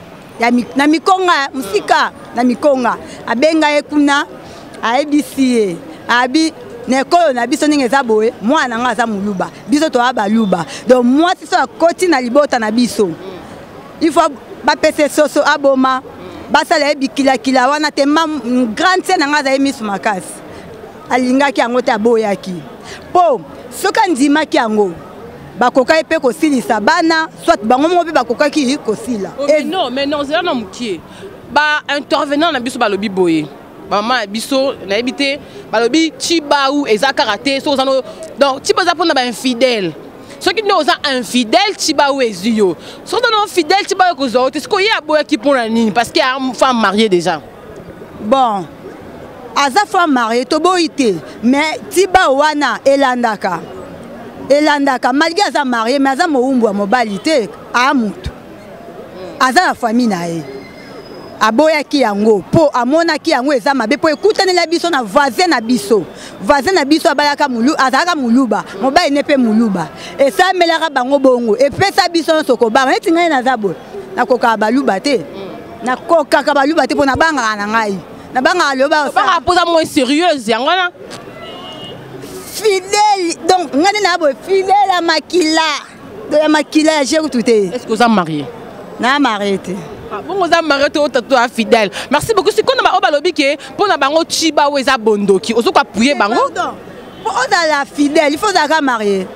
na mikonga mosika na mikonga abenga ye kuna ayebisi ye abi na ekolo na biso ndenge eza boye mwana na ngai aza moluba biso toya baluba donc mwasi so akoti na libota na biso il faut bapesa ye soso aboma basala ye bikilakila wana te ma grande se na ngai azali miso makasi alingaki yango te aboyaki mpo soki andimaki yango bakokaki mpe kosilisa bana soit bango moko mpe bakokaki kosila oh, mais non mais non ozela na mokie Ba intervenants na biso balobi boye. Maman biso nayebi te balobi Chibau eza kaka te so oza no donc Chiba za pona ba infidèle. Soki nde oza infidèle Chibau ezui yo. So oza no fidèle Chibau ekozwa yo te. Siko ye aboyaki pona nini parce que une femme mariée déjà. Bon. Aza femme mariée toboyi te mais Chiba wana elandaka. Elandaka malgré aza marié mais aza mowumbu ya mobali te a mutu. aza na famille na ye aboyaki yango mpo amonaki yango eza mabe mpo ekutanela biso na voisin na biso voisin na biso abalaka mulu azalaka muluba mobali ne mpe muluba esamelaka bango bongo epesa biso nyonso kobanga neti ngai naza boye nakokaka baluba te nakokaka baluba te mpo nabangaka na ngai nabangaka lobaoaa mpoza moi sérieuse yango wana fidèle donc ngai nde na boye fidèle ya makila to ya makila ya je kutu te est ce que oza marie na marie te ah, bongo oza marie to otato ya fidèle merci beaucoup sikoyo na baoyo balobi ke mpo na bango ciba oyo eza bondoki ozo ko appuye bango mpo ozala fidèle il faut ozalaka marie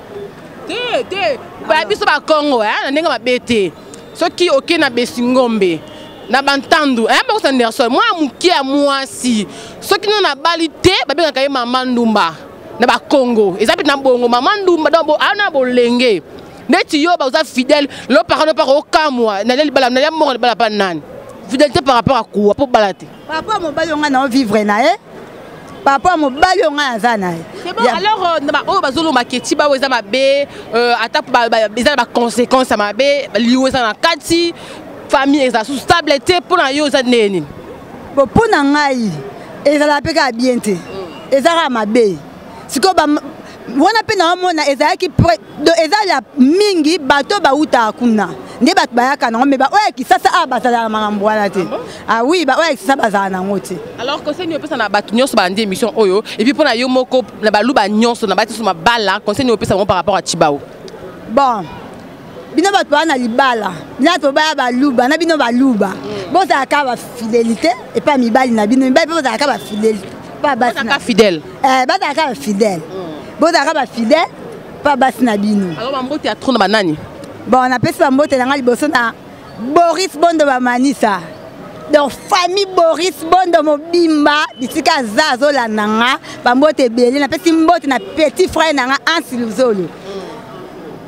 te te baya biso bakongo eh, na ndenge mabe te soki oke na besingombe na bantandu eh, bakos anderson mwana moke ya mwasi soki no nabali te babengaka ye mama ndumba na ba Congo eza pe na bongo maman ndumba donc bo ana bolenge neti yo ba oza fidèle lo parano pa ko kamwa na leli bala na ya moko bala pa nani fidélité par rapport à quoi po bala te papa mobali nga na vivre na ye papa mobali oyo ngai aza na ye alors euh, na baoyo bazolomba keti bao eza mabe euh, ata eza na baconséquence ya mabe liwa eza na kati famille eza sous stable te mpo na yo eza ndenge nini Bon, mpo na ngai ezalaka mpe kaka bien te eza kaka mabe sikoyo wana mpe naomona ezalaki eza ya mingi bato bautaka kuna nde bato bayaka nango me baoyo ya kisasa awa bazalaka makambo wana te ah awi ah baoyo ya kisasa bazala nango te alors conseil nini opesa na bato nyonso balandi émission oyo epuis mpo na yo moko na baluba nyonso na batiso mabala conseil nini opesa bango par rapport ya chibao bon bino bato baa na libala bino bato baya baluba na bino baluba mm. bozalaka bafidelité epai mibali na bino mibali mpe bozalaka bafidelité pa basi na fidèle eh bazalaka ba fidèle mm. bozalaka ba fidèle pa basi na bino alors ba mbote ya trop na banani bon napesi ba mbote na ngai liboso na Boris Bondo ba Manisa donc famille Boris Bondo mobimba bisika aza azolanda nga ba mbote ebele napesi mbote na petit frère na nga Ansi Luzolo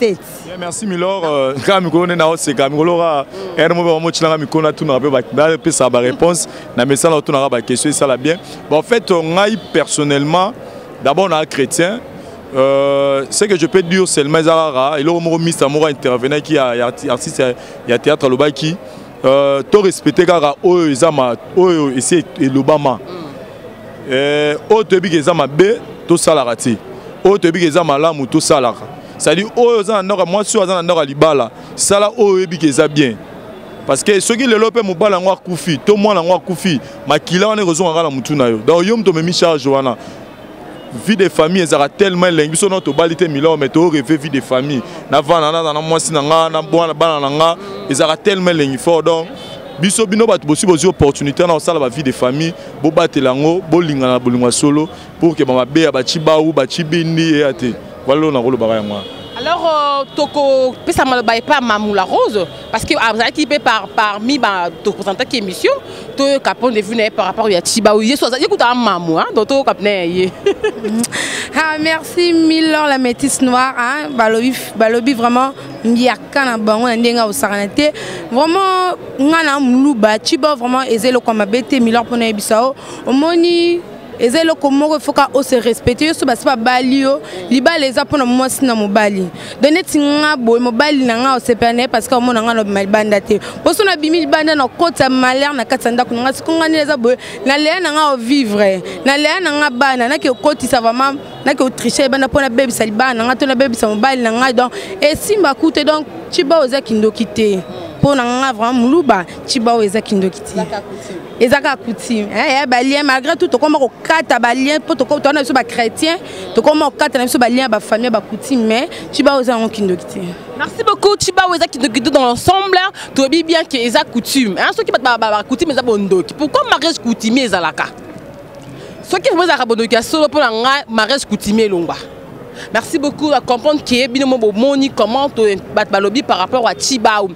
Yeah, merci milor euh, kaka mikolo nde naoseka mikolo kaka ere moko bamotilanga mikolo natunaka mpe bapesaka baréponse na mesala otunaka baquestion esala bien bon, en fait euh, ngai personnellement d'abord naa chrétien Euh, ce que je peux dire seulement eza kaka eloko moko mista moko intervenaki ya artiste ya théâtre alobaki Euh, to respecte kaka oyo eza ma oyo esi elobama mm. euh, oyo toyebi ke eza mabe tosalaka te oyo toyebi ke eza malamu tosalaka cestadire oyo oza na ndako ya mwasi oyo aza na ndako ya libala sala oyo oyebi ke eza bien parce que soki lelo mpe mobali yango akufi to mwana yango akufi makila wana ekozongaka na motu na yo donc yo moto omemi charge wana vie de famille ezalaka tellement elengi biso no tobali te milor mais to reve vie de famille navanda naza na mwasi na nga na bana na nga ezalaka tellement elengi fort donc biso bino bato bosi bozwi opportunité na kosala bavie de famille bobatela yango bolingana na bolingo ya solo pour ke bamabe ya baci bau baci bindi eya te valelo nakolobaka yango wana alors euh, tokopesa maloba epai ya mamula rose parce que azalaki mpe parmi topresentaki émission toyoka point de vue na ye par rapport ya chiba oyo yesu azali kuta mamu donc toyoka pna ya ye ah, merci millor la métisse noire hein? balobi, balobi vraiment mbiaka na bango na ndenge akosakana te vraiment ngai na moluba chiba vraiment eza eloko mabe te millor mpo na yebisa yo omoni eza eloko moko efoka ose respecte yo so basi babali yo libala eza mpona mwasi na mobali do neti nga boye mobali na nga osepela na ye parceke omona nga nabima libanda te poso nabimi libanda na koti ya malere na kati ya ndako na nga siko nga nde eza boye naleya na nga ovivre naleya na nga bana nake okotisa vraimen nake otriche libanda mpo nabebisa libala na nga to nabebisa mobali na ngai donc esimba kute donc ciba oza kindoki te mpo na nga vraimen moluba ciba oyo eza kindoki te eza kaka coutume eh, eh, balien malgré tout tokoma kokata balien mpo toa na biso bachrétien tokoma kokata na biso balien ya bafamille ya bacoutume mais ciba oza yango kindoki te merci beaucoup ciba oyo eza kindokido dans l'ensemble toyebi bien ke eza coutume hein, soki bato bacoutume eza bondoki pourquoi mariage coutumier ezalaka soki vraimen ezalaka bondoki ya solo mpo na ngai mariage coutumier elongwa merci beaucoup à comprendre ke bino mo bomoni comment bato balobi par rapport à ciba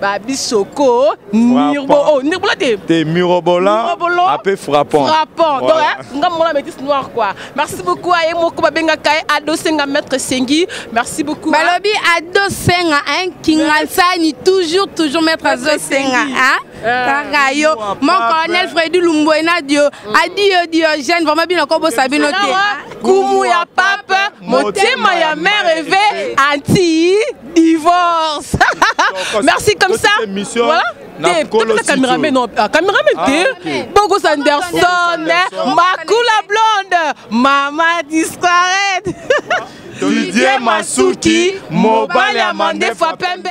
ba bisoko nirbo oh nirbola te te mirobola ape frappant frappant donc hein, nga mona métis noir quoi merci beaucoup aye moko ba benga kai ado senga maître sengi merci beaucoup hein. balobi ado senga hein kingansani toujours toujours maître azo senga hein euh, kaka yo mon colonel Freddy Lumbuena dio mm. adio Diogène vraiment bino ko bosa bino te hein. kumu ya pape motema ya mère eve anti divorce merci comme ça voilà topesa cameraman non ah, cameraman ah, te bogos anderson makula blonde mama disparate didier masuki mobali ya mandefa pembe